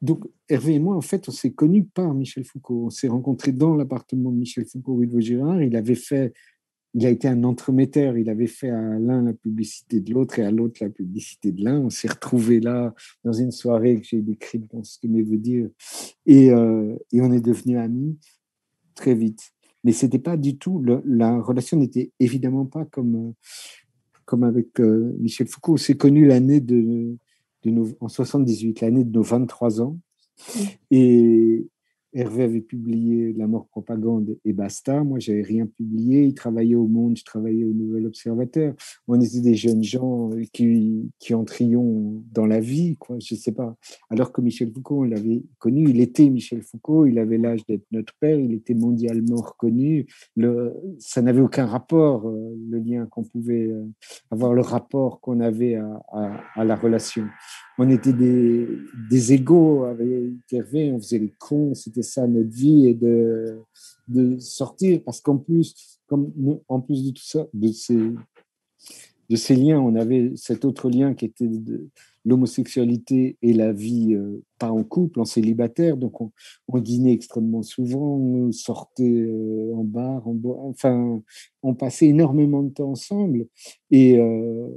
donc, Hervé et moi, en fait, on s'est connus par Michel Foucault. On s'est rencontrés dans l'appartement de Michel Foucault, rue de Vaugirard. Il avait fait il a été un entremetteur. Il avait fait à l'un la publicité de l'autre et à l'autre la publicité de l'un. On s'est retrouvés là dans une soirée que j'ai décrite dans ce que je veux dire. Et, euh, on est devenus amis très vite. Mais c'était pas du tout, la relation n'était évidemment pas comme, comme avec euh, Michel Foucault. On s'est connus l'année de, de nos, en 78, l'année de nos 23 ans. Et, Hervé avait publié La mort propagande et basta. Moi, j'avais rien publié. Il travaillait au Monde, je travaillais au Nouvel Observateur. On était des jeunes gens qui, qui entrions dans la vie, quoi. Je sais pas. Alors que Michel Foucault, on l'avait connu. Il était Michel Foucault. Il avait l'âge d'être notre père. Il était mondialement reconnu. Ça n'avait aucun rapport, euh, le lien qu'on pouvait euh, avoir, le rapport qu'on avait à la relation on était des, des égaux avec Hervé, on faisait les cons, c'était ça notre vie, et de, sortir, parce qu'en plus, comme en plus de tout ça, de ces, liens, on avait cet autre lien qui était l'homosexualité et la vie euh, pas en couple, en célibataire. Donc on, dînait extrêmement souvent, on sortait euh, en bar, en enfin on passait énormément de temps ensemble. Et euh,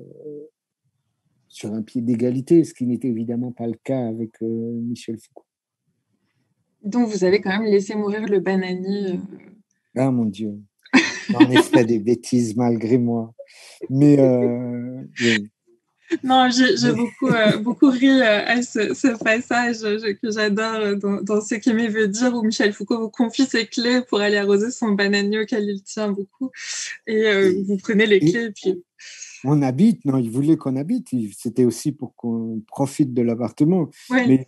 sur un pied d'égalité, ce qui n'était évidemment pas le cas avec euh, Michel Foucault. Donc vous avez quand même laissé mourir le bananier. Euh. Ah mon Dieu, j'en ai fait des bêtises malgré moi. Mais euh, Non, j'ai beaucoup, beaucoup ri à ce, passage que j'adore dans, ce qu'il veut dire où Michel Foucault vous confie ses clés pour aller arroser son bananier auquel il tient beaucoup. Et vous prenez les clés et puis on habite, non, il voulait qu'on habite. C'était aussi pour qu'on profite de l'appartement. Mais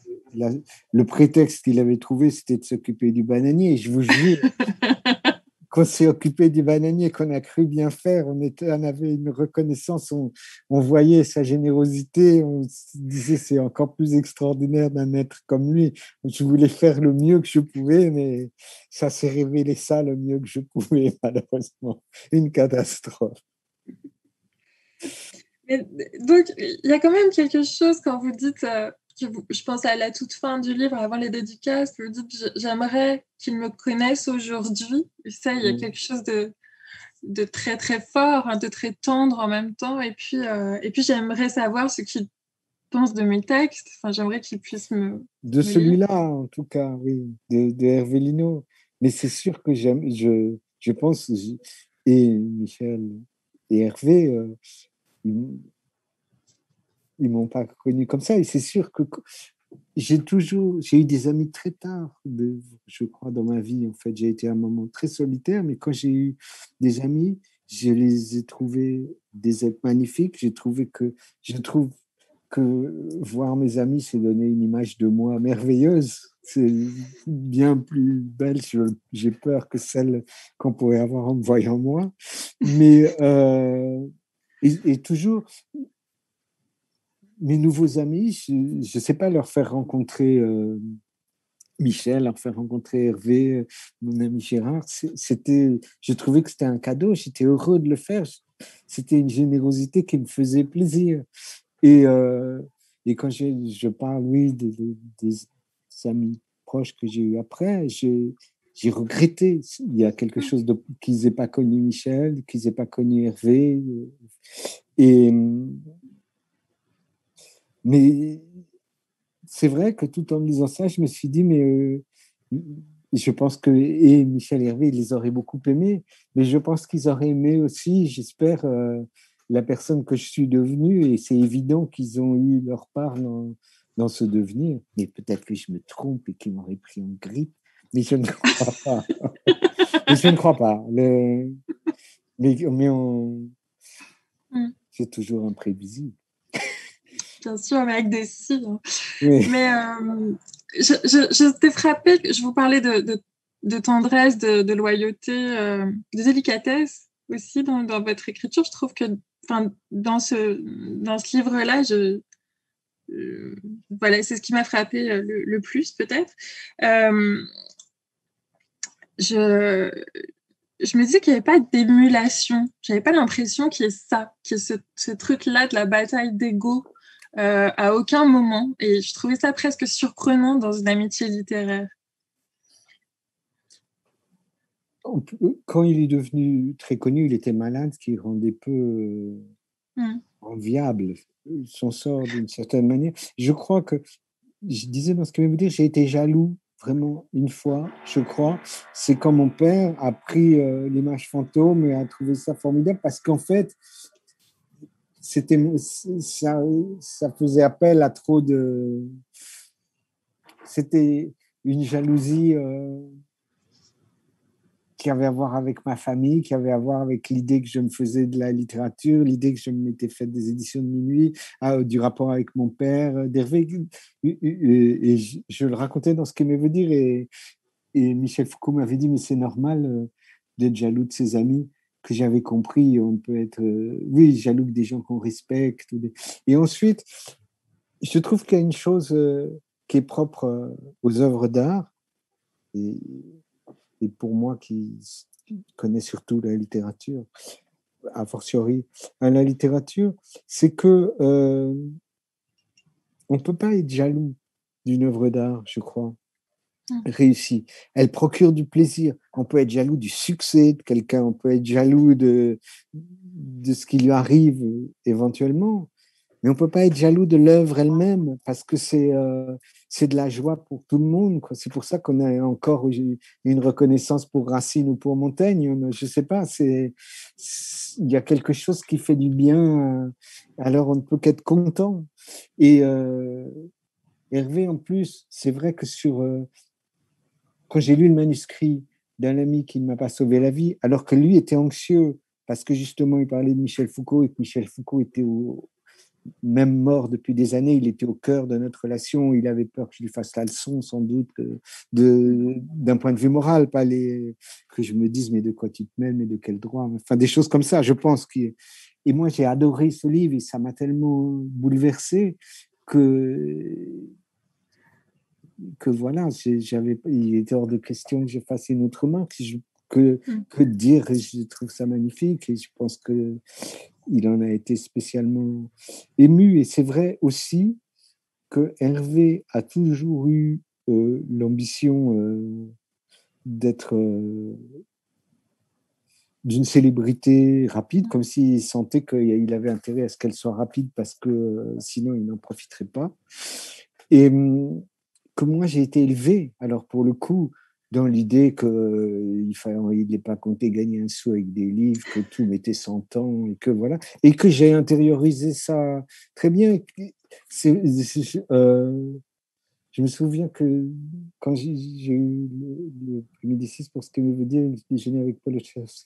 le prétexte qu'il avait trouvé, c'était de s'occuper du bananier. Je vous jure qu'on s'est occupé du bananier, qu'on a cru bien faire. On, était, on avait une reconnaissance, on, voyait sa générosité. On se disait c'est encore plus extraordinaire d'un être comme lui. Je voulais faire le mieux que je pouvais, mais ça s'est révélé ça le mieux que je pouvais, malheureusement. Une catastrophe donc, il y a quand même quelque chose quand vous dites, euh, je pense à la toute fin du livre, avant les dédicaces, vous dites j'aimerais qu'ils me connaissent aujourd'hui. Ça, il y a mm. quelque chose de, de très très fort, hein, de très tendre en même temps. Et puis, euh, et puis j'aimerais savoir ce qu'ils pensent de mes textes. Enfin, j'aimerais qu'ils puissent me. De celui-là, en tout cas, oui, de, de Hervé Lino. Mais c'est sûr que j'aime, je, je pense, et Michel et Hervé, euh, ils, ne m'ont pas connu comme ça. Et c'est sûr que j'ai toujours, j'ai eu des amis très tard, je crois, dans ma vie. En fait, j'ai été à un moment très solitaire, mais quand j'ai eu des amis, je les ai trouvés des êtres magnifiques. J'ai trouvé que, je trouve que voir mes amis, c'est donner une image de moi merveilleuse. C'est bien plus belle, j'ai peur, que celle qu'on pourrait avoir en me voyant moi. Mais euh, et, toujours, mes nouveaux amis, je ne sais pas leur faire rencontrer euh, Michel, leur faire rencontrer Hervé, mon ami Gérard. C'était, je trouvais que c'était un cadeau. J'étais heureux de le faire. C'était une générosité qui me faisait plaisir. Et, euh, et quand je, je, parle, oui, des, amis proches que j'ai eu après, j'ai j'ai regretté. Il y a quelque mmh. chose de, qu'ils n'aient pas connu Michel, qu'ils n'aient pas connu Hervé. Et, mais c'est vrai que tout en lisant ça, je me suis dit, mais euh, je pense que et Michel et Hervé, ils les auraient beaucoup aimés, mais je pense qu'ils auraient aimé aussi, j'espère, euh, la personne que je suis devenue. Et c'est évident qu'ils ont eu leur part dans, dans ce devenir. Mais peut-être que je me trompe et qu'ils m'auraient pris en grippe mais je ne crois pas. mais je ne crois pas. Le... Mais, mais on... Mm. c'est toujours imprévisible. Bien sûr, mais avec des si. Hein. Mais euh, je, je, t'ai frappé, je vous parlais de, de, tendresse, de, loyauté, euh, de délicatesse aussi dans, dans, votre écriture. Je trouve que dans ce, dans ce livre-là, je, voilà, c'est ce qui m'a frappé le, plus peut-être. je, je me disais qu'il n'y avait pas d'émulation. J'avais pas l'impression qu'il y ait ça, qu'il y ait ce, truc-là de la bataille d'ego euh, à aucun moment. Et je trouvais ça presque surprenant dans une amitié littéraire. Quand il est devenu très connu, il était malade, ce qui rendait peu hmm. enviable son sort d'une certaine manière. Je crois que, je disais dans ce qu'il veut dire, j'ai été jaloux vraiment une fois, je crois, c'est quand mon père a pris euh, l'image fantôme et a trouvé ça formidable parce qu'en fait, c'était ça, ça faisait appel à trop de. C'était une jalousie euh, qui avait à voir avec ma famille, qui avait à voir avec l'idée que je me faisais de la littérature, l'idée que je m'étais fait des éditions de minuit, ah, du rapport avec mon père, euh, d'Hervé. Et, je, le racontais dans ce qu'il veut dire. Et, et Michel Foucault m'avait dit, mais c'est normal euh, d'être jaloux de ses amis que j'avais compris, on peut être, euh, oui, jaloux des gens qu'on respecte. Et ensuite, je trouve qu'il y a une chose qui est propre aux œuvres d'art, et pour moi qui connais surtout la littérature, a fortiori à la littérature, c'est que euh, on peut pas être jaloux d'une œuvre d'art, je crois, mmh. réussie. Elle procure du plaisir. On peut être jaloux du succès de quelqu'un, on peut être jaloux de, de ce qui lui arrive éventuellement, mais on peut pas être jaloux de l'œuvre elle-même parce que c'est euh, c'est de la joie pour tout le monde. C'est pour ça qu'on a encore une reconnaissance pour Racine ou pour Montaigne. Je sais pas, c'est il y a quelque chose qui fait du bien. Euh, alors on ne peut qu'être content. Et euh, Hervé, en plus, c'est vrai que sur quand j'ai lu le manuscrit d'un ami qui ne m'a pas sauvé la vie, alors que lui était anxieux parce que justement il parlait de Michel Foucault et que Michel Foucault était au, même mort depuis des années, il était au cœur de notre relation. Il avait peur que je lui fasse la leçon, sans doute, d'un point de vue moral, pas les, que je me dise, mais de quoi tu te mêles, mais de quel droit Enfin, des choses comme ça, je pense. Qui, et moi, j'ai adoré ce livre et ça m'a tellement bouleversé que que voilà, j'avais, il était hors de question que je fasse une autre marque. que, mm. que dire, je trouve ça magnifique et je pense que il en a été spécialement ému. Et c'est vrai aussi que Hervé a toujours eu euh, l'ambition euh, d'être euh, d'une célébrité rapide, comme s'il sentait qu'il avait intérêt à ce qu'elle soit rapide parce que sinon il n'en profiterait pas. Et hum, que moi j'ai été élevé, alors pour le coup, dans l'idée qu'il euh, il n'est pas compté gagner un sou avec des livres, que tout mettait 100 ans, et que voilà, et que j'ai intériorisé ça très bien. Euh, je me souviens que quand j'ai eu le, Médicis pour ce que veut dire, le déjeuner avec Paul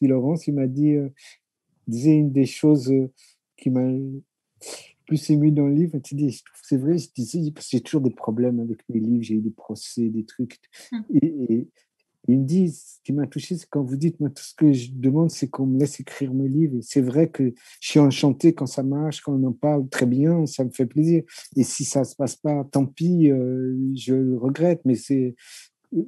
Laurence, il m'a dit, euh, disait une des choses qui m'a plus ému dans le livre. C'est vrai, je disais, parce que j'ai toujours des problèmes avec mes livres, j'ai eu des procès, des trucs. Hum. Et, il me dit, ce qui m'a touché, c'est quand vous dites, moi, tout ce que je demande, c'est qu'on me laisse écrire mes livres. Et c'est vrai que je suis enchanté quand ça marche, quand on en parle très bien, ça me fait plaisir. Et si ça se passe pas, tant pis, euh, je le regrette. Mais c'est euh,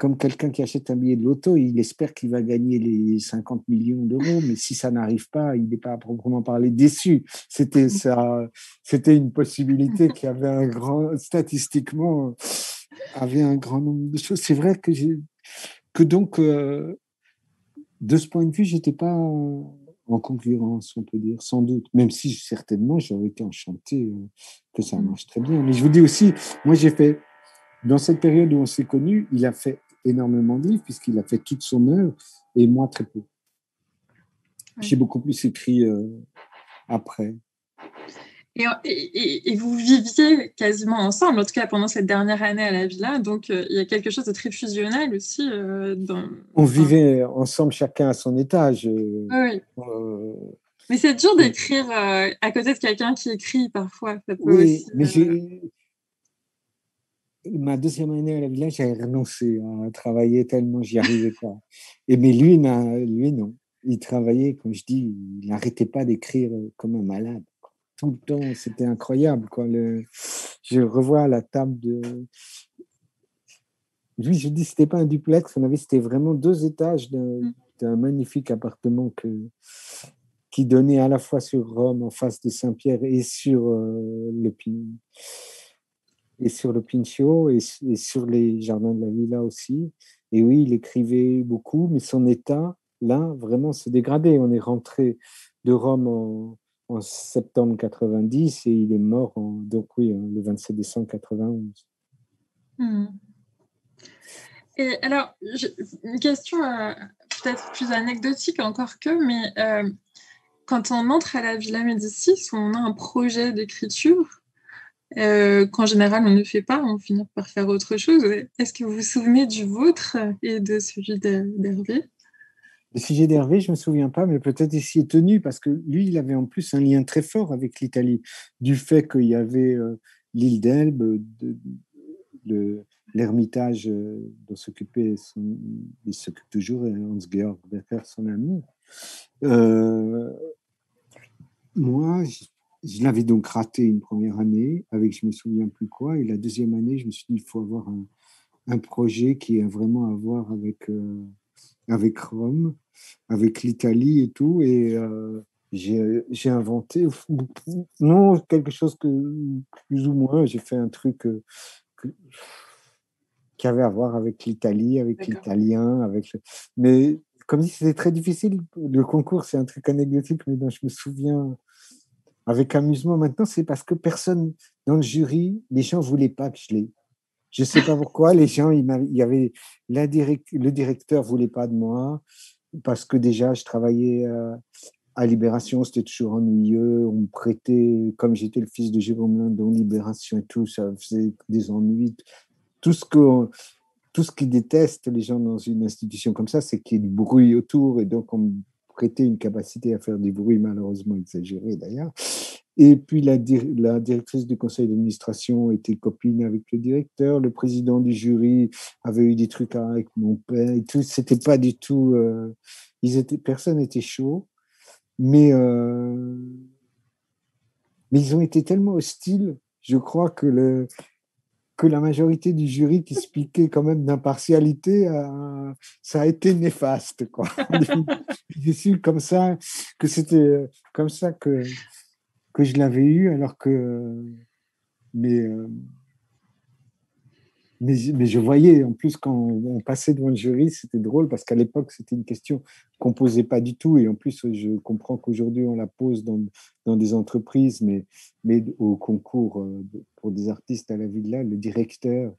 comme quelqu'un qui achète un billet de loto, il espère qu'il va gagner les 50 millions d'euros, mais si ça n'arrive pas, il n'est pas à proprement parler déçu. C'était ça, c'était une possibilité qui avait un grand, statistiquement, avait un grand nombre de choses. C'est vrai que j'ai, que donc, euh, de ce point de vue, j'étais pas en concurrence, on peut dire, sans doute, même si certainement j'aurais été enchanté euh, que ça mmh. marche très bien. Mais je vous dis aussi, moi j'ai fait, dans cette période où on s'est connus, il a fait énormément de livres puisqu'il a fait toute son œuvre et moi très peu. J'ai beaucoup plus écrit euh, après. Et, vous viviez quasiment ensemble, en tout cas pendant cette dernière année à la villa, donc euh, il y a quelque chose de très fusionnel aussi. Euh, dans, On vivait ensemble chacun à son étage. oui. mais c'est dur d'écrire à côté de quelqu'un qui écrit parfois. oui, mais j'ai ma deuxième année à la village, j'avais renoncé à travailler tellement j'y arrivais pas. Et mais lui, lui non. il travaillait, comme je dis, il n'arrêtait pas d'écrire comme un malade. Tout le temps, c'était incroyable. Quoi. Le, je revois la table de. Lui, je dis, c'était pas un duplex, on avait, c'était vraiment deux étages d'un, mm. magnifique appartement que, qui donnait à la fois sur Rome, en face de Saint-Pierre, et sur euh, le et sur le Pincio et, sur les jardins de la villa aussi. Et oui, il écrivait beaucoup, mais son état, là, vraiment s'est dégradé. On est rentré de Rome en, septembre 90 et il est mort donc oui, hein, le 27 décembre 91. Hmm. Et alors, une question euh, peut-être plus anecdotique encore que, mais euh, quand on entre à la Villa Médicis, on a un projet d'écriture euh, qu'en général on ne fait pas, on finit par faire autre chose. Est-ce que vous vous souvenez du vôtre et de celui d'Hervé? Le sujet d'Hervé, je ne me souviens pas, mais peut-être ici est tenu, parce que lui, il avait en plus un lien très fort avec l'Italie, du fait qu'il y avait euh, l'île d'Elbe, l'ermitage euh, dont s'occupait, il s'occupe toujours, Hans-Georg Becker, son ami. moi, je l'avais donc raté une première année avec je me souviens plus quoi. Et la deuxième année, je me suis dit, il faut avoir un, un projet qui a vraiment à voir avec, euh, avec Rome, avec l'Italie et tout. Et euh, j'ai inventé, non, quelque chose que plus ou moins, j'ai fait un truc euh, qui avait à voir avec l'Italie, avec l'italien, avec. Mais comme dit, c'était très difficile. Le concours, c'est un truc anecdotique, mais dont je me souviens avec amusement maintenant, c'est parce que personne dans le jury, les gens ne voulaient pas que je l'ai. Je ne sais pas pourquoi, les gens, il, y avait le directeur ne voulait pas de moi, parce que déjà, je travaillais euh, à Libération, c'était toujours ennuyeux. On me prêtait, comme j'étais le fils de Jérôme Lindon, Libération et tout, ça faisait des ennuis. Tout ce que tout ce qui déteste les gens dans une institution comme ça, c'est qu'il y ait du bruit autour et donc on prêter une capacité à faire du bruit malheureusement exagéré d'ailleurs. Et puis la, la, directrice du conseil d'administration était copine avec le directeur, le président du jury avait eu des trucs avec mon père et tout. C'était pas du tout. Euh, ils étaient, personne n'était chaud, mais euh, mais ils ont été tellement hostiles. Je crois que le que la majorité du jury qui se piquait quand même d'impartialité, euh, ça a été néfaste. Quoi. J'ai su comme ça que c'était comme ça que, que je l'avais eu, alors que. Mais, euh, mais, je voyais, en plus, quand on passait devant le jury, c'était drôle parce qu'à l'époque, c'était une question qu'on ne posait pas du tout. Et en plus, je comprends qu'aujourd'hui, on la pose dans, dans, des entreprises, mais, mais au concours euh, pour des artistes à la villa, le directeur,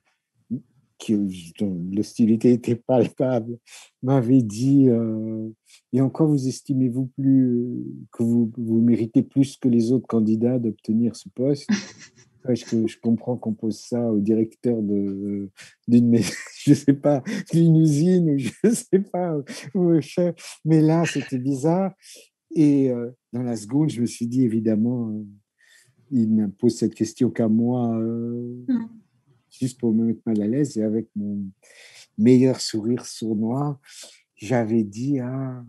qui, dont l'hostilité était palpable, m'avait dit euh, Et encore, vous estimez-vous plus que vous, vous méritez plus que les autres candidats d'obtenir ce poste? Je comprends qu'on pose ça au directeur d'une je sais pas, d'une usine ou je sais pas, mais là c'était bizarre. Et euh, dans la seconde, je me suis dit évidemment, euh, il ne pose cette question qu'à moi, euh, mm. juste pour me mettre mal à l'aise. Et avec mon meilleur sourire sournois, j'avais dit ah.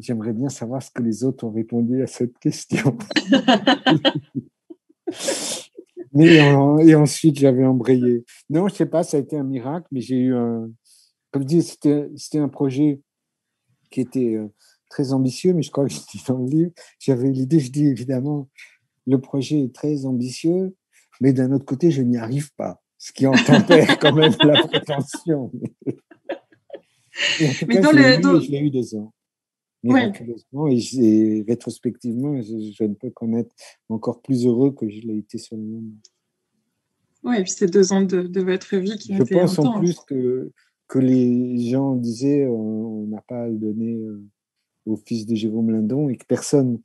j'aimerais bien savoir ce que les autres ont répondu à cette question. mais et ensuite, j'avais embrayé. Non, je sais pas, ça a été un miracle, mais j'ai eu un. Comme je dis, c'était un projet qui était euh, très ambitieux, mais je crois que je dis dans le livre, j'avais l'idée, je dis évidemment, le projet est très ambitieux, mais d'un autre côté, je n'y arrive pas, ce qui tempère quand même la prétention. mais dans le, je l'ai eu deux ans miraculeusement. Et, rétrospectivement, je, ne peux qu'en être encore plus heureux que je l'ai été sur le moment. Oui, et puis c'est deux ans de, votre vie qui Je pense en plus que, que les gens disaient on n'a pas à le donner euh, au fils de Jérôme Lindon et que personne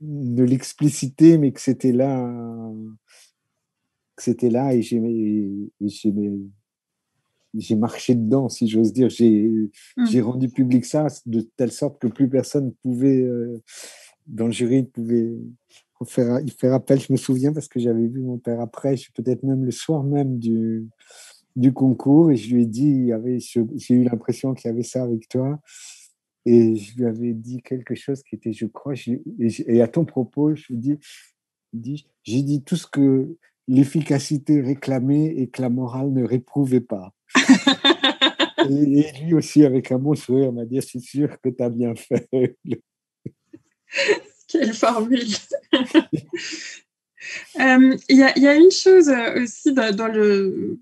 ne l'explicitait, mais que c'était là, que c'était là et j'aimais, j'ai marché dedans, si j'ose dire. J'ai mmh. rendu public ça de telle sorte que plus personne pouvait, euh, dans le jury, pouvait faire, y faire appel. Je me souviens parce que j'avais vu mon père après, peut-être même le soir même du, du concours, et je lui ai dit, j'ai eu l'impression qu'il y avait ça avec toi. et je lui avais dit quelque chose qui était, je crois, et, à ton propos, je lui dis, j'ai dit tout ce que l'efficacité réclamée et que la morale ne réprouvait pas. Et, lui aussi, avec un bon sourire, m'a dit, c'est sûr que tu as bien fait. Quelle formule euh, Il y, a une chose aussi dans le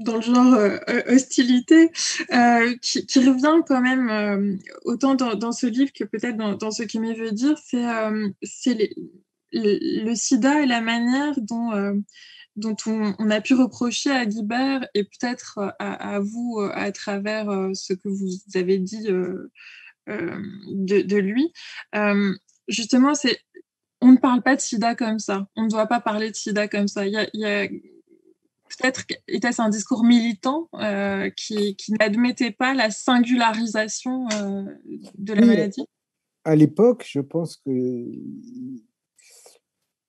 dans le genre euh, hostilité, euh, qui, revient quand même euh, autant dans, ce livre que peut-être dans, ce qui m'est veut dire, c'est le, sida et la manière dont, dont on, a pu reprocher à Guibert et peut-être à, vous à travers ce que vous avez dit de, lui. justement, c'est on ne parle pas de sida comme ça. On ne doit pas parler de sida comme ça. Il y a peut-être était-ce un discours militant euh, qui, n'admettait pas la singularisation euh, de la maladie? À l'époque, je pense que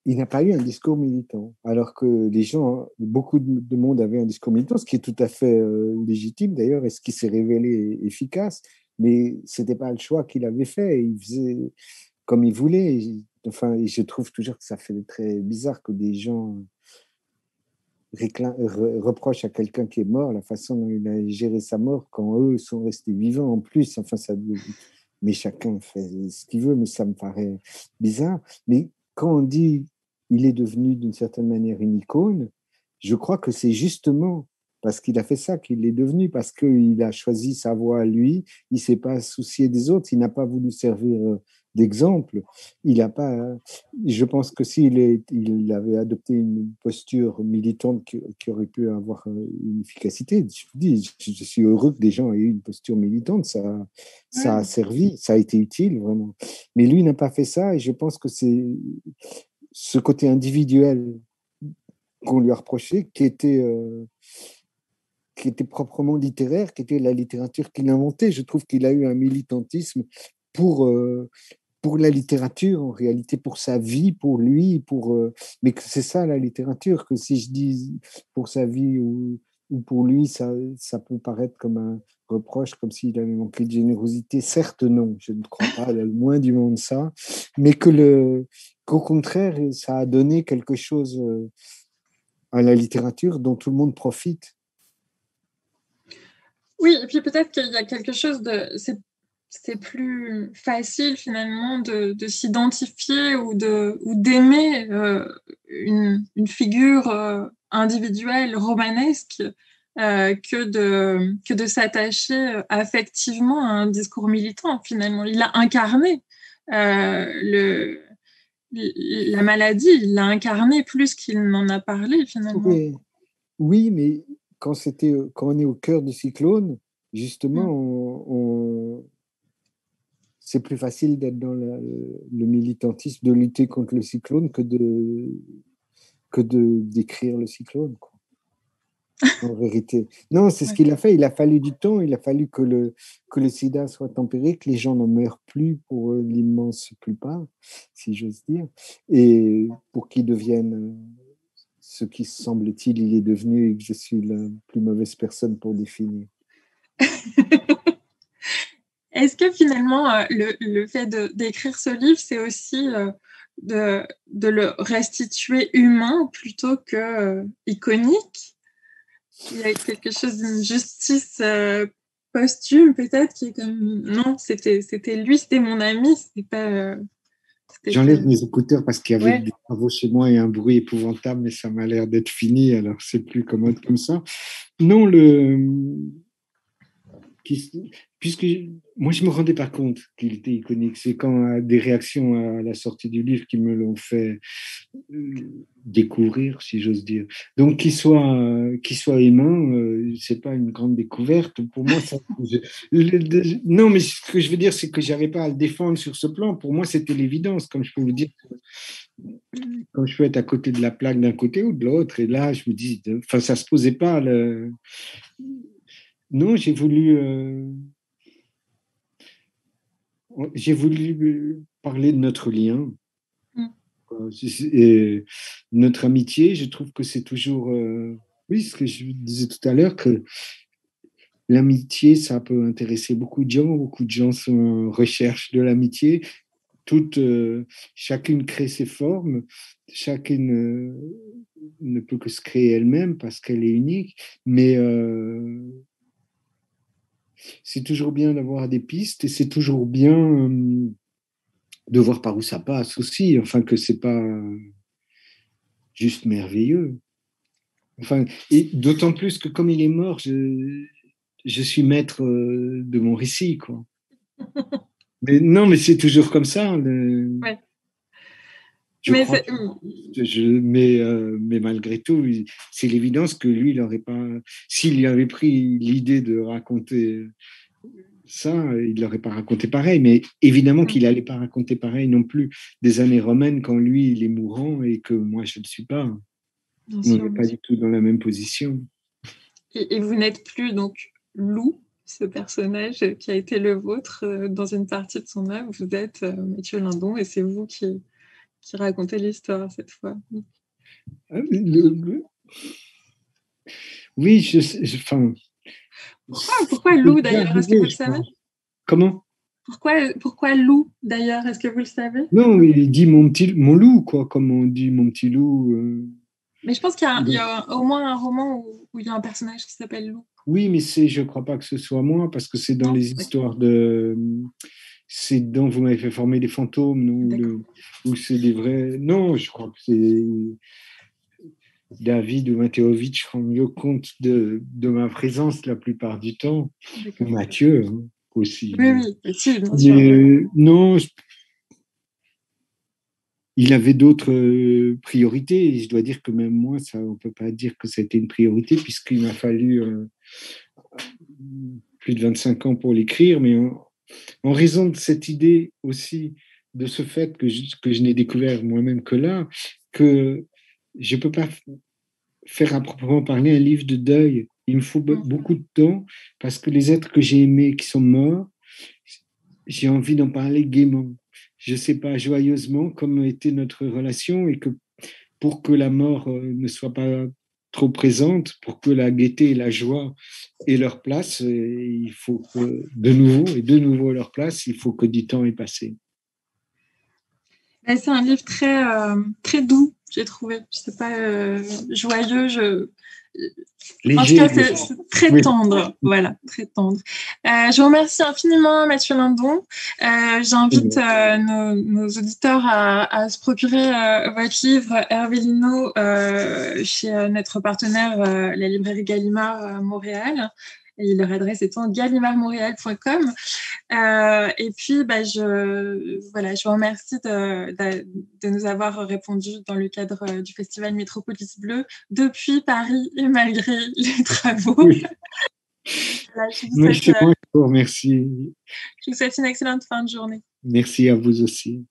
il n'a pas eu un discours militant, alors que les gens, beaucoup de monde avait un discours militant, ce qui est tout à fait euh, légitime d'ailleurs, et ce qui s'est révélé efficace, mais ce n'était pas le choix qu'il avait fait, il faisait comme il voulait. Enfin, je trouve toujours que ça fait très bizarre que des gens reproche à quelqu'un qui est mort la façon dont il a géré sa mort quand eux sont restés vivants en plus. Enfin, ça, mais chacun fait ce qu'il veut, mais ça me paraît bizarre. Mais quand on dit il est devenu d'une certaine manière une icône, je crois que c'est justement parce qu'il a fait ça qu'il est devenu, parce qu'il a choisi sa voie à lui, il s'est pas soucié des autres, il n'a pas voulu servir euh, d'exemple. Il a pas. Je pense que s'il il avait adopté une posture militante qui, aurait pu avoir euh, une efficacité, je vous dis, je, suis heureux que des gens aient eu une posture militante. Ça, ça a servi, ça a été utile vraiment. Mais lui n'a pas fait ça, et je pense que c'est ce côté individuel qu'on lui a reproché qui était euh, qui était proprement littéraire, qui était la littérature qu'il inventait. Je trouve qu'il a eu un militantisme pour, euh, pour la littérature, en réalité, pour sa vie, pour lui, pour, euh, mais que c'est ça la littérature, que si je dis pour sa vie ou, ou pour lui, ça, ça peut paraître comme un reproche, comme s'il avait manqué de générosité. Certes, non, je ne crois pas le moins du monde ça, mais que le, qu'au contraire, ça a donné quelque chose euh, à la littérature dont tout le monde profite. Oui, et puis peut-être qu'il y a quelque chose de c'est plus facile finalement de, s'identifier ou de ou d'aimer euh, une, figure euh, individuelle romanesque euh, que de que de s'attacher affectivement à un discours militant finalement il a incarné le la maladie il l'a incarné plus qu'il n'en a parlé finalement oui, oui mais quand c'était quand on est au cœur du cyclone justement mm. on c'est plus facile d'être dans le, militantisme, de lutter contre le cyclone que de que de décrire le cyclone. Quoi. En vérité. Non, c'est ce qu'il a fait. Il a fallu du temps. Il a fallu que le, que le sida soit tempéré, que les gens n'en meurent plus pour l'immense plupart, si j'ose dire, et pour qu'ils deviennent ce qui semble-t-il il est devenu et que je suis la plus mauvaise personne pour définir. Est-ce que finalement, euh, le, fait d'écrire ce livre, c'est aussi euh, de, le restituer humain plutôt que euh, iconique? Il y a quelque chose d'une justice posthume peut-être qui est comme non, c'était lui, c'était mon ami, c'était pas. J'enlève mes écouteurs parce qu'il y avait des travaux chez moi et un bruit épouvantable, mais ça m'a l'air d'être fini, alors c'est plus commode comme ça. Non, le puisque moi, je ne me rendais pas compte qu'il était iconique. C'est quand euh, des réactions à la sortie du livre qui me l'ont fait euh, découvrir, si j'ose dire. Donc, qu'il soit, euh, qu'il soit aimant, ce n'est pas une grande découverte. Pour moi, non, mais ce que je veux dire, c'est que je n'avais pas à le défendre sur ce plan. Pour moi, c'était l'évidence, comme je peux vous dire. Comme je peux être à côté de la plaque d'un côté ou de l'autre, et là, je me dis, enfin, ça ne se posait pas. Le... Non, j'ai voulu j'ai voulu parler de notre lien, mm. et notre amitié. Je trouve que c'est toujours, euh, oui, ce que je disais tout à l'heure, que l'amitié, ça peut intéresser beaucoup de gens. Beaucoup de gens sont en recherche de l'amitié. Toutes, chacune crée ses formes, chacune ne peut que se créer elle-même parce qu'elle est unique. Mais c'est toujours bien d'avoir des pistes et c'est toujours bien de voir par où ça passe aussi. Enfin, que c'est pas juste merveilleux. Enfin, et d'autant plus que comme il est mort, je, je suis maître euh, de mon récit, quoi. mais non, mais c'est toujours comme ça. Mais, mais, euh, mais, malgré tout, c'est l'évidence que lui, il n'aurait pas. S'il avait pris l'idée de raconter ça, il n'aurait pas raconté pareil. Mais évidemment qu'il n'allait pas raconter pareil non plus des années romaines quand lui, il est mourant et que moi, je ne le suis pas. on n'est pas du tout dans la même position. Et, vous n'êtes plus donc Lou, ce personnage qui a été le vôtre euh, dans une partie de son œuvre. Vous êtes euh, Mathieu Lindon et c'est vous qui, qui racontez l'histoire cette fois. Ah, oui, je, je, enfin, pourquoi, pourquoi loup d'ailleurs Est-ce que vous le savez? Comment? Pourquoi, pourquoi loup d'ailleurs Est-ce que vous le savez? Non, il dit mon petit mon loup, quoi, comme on dit mon petit loup. Euh. Mais je pense qu'il y, a au moins un roman où, il y a un personnage qui s'appelle loup. Oui, mais c'est, je ne crois pas que ce soit moi, parce que c'est dans les histoires de. C'est dans Vous m'avez fait former des fantômes, Ou c'est des vrais? Non, je crois que c'est. David ou Mathéovitch rend mieux compte de, de, ma présence la plupart du temps, ou Mathieu hein, aussi. Oui, oui, aussi, bien non, il avait d'autres euh, priorités, et je dois dire que même moi, ça, on ne peut pas dire que c'était une priorité, puisqu'il m'a fallu euh, plus de 25 ans pour l'écrire, mais en, en, raison de cette idée aussi, de ce fait que je, que je n'ai découvert moi-même que là, que je ne peux pas faire à proprement parler un livre de deuil. Il me faut mm. beaucoup de temps parce que les êtres que j'ai aimés qui sont morts, j'ai envie d'en parler gaiement. Je ne sais pas, joyeusement, comme était notre relation et que pour que la mort euh, ne soit pas trop présente, pour que la gaieté et la joie aient leur place, il faut que de nouveau et de nouveau leur place, il faut que du temps ait passé. C'est un livre très, euh, très doux, j'ai trouvé. C'est pas euh, joyeux, je. En tout cas, c'est très tendre. Voilà, très tendre. Euh, je vous remercie infiniment, Mathieu Lindon. J'invite nos, auditeurs à, se procurer votre livre Hervé Lino chez notre partenaire, la librairie Gallimard Montréal et leur adresse étant gallimarmontréal.com. Euh, et puis, bah, je, voilà, je vous remercie de, de, nous avoir répondu dans le cadre du festival Métropolis Bleu depuis Paris et malgré les travaux. Oui. je, vous souhaite, merci. je vous souhaite une excellente fin de journée. Merci à vous aussi.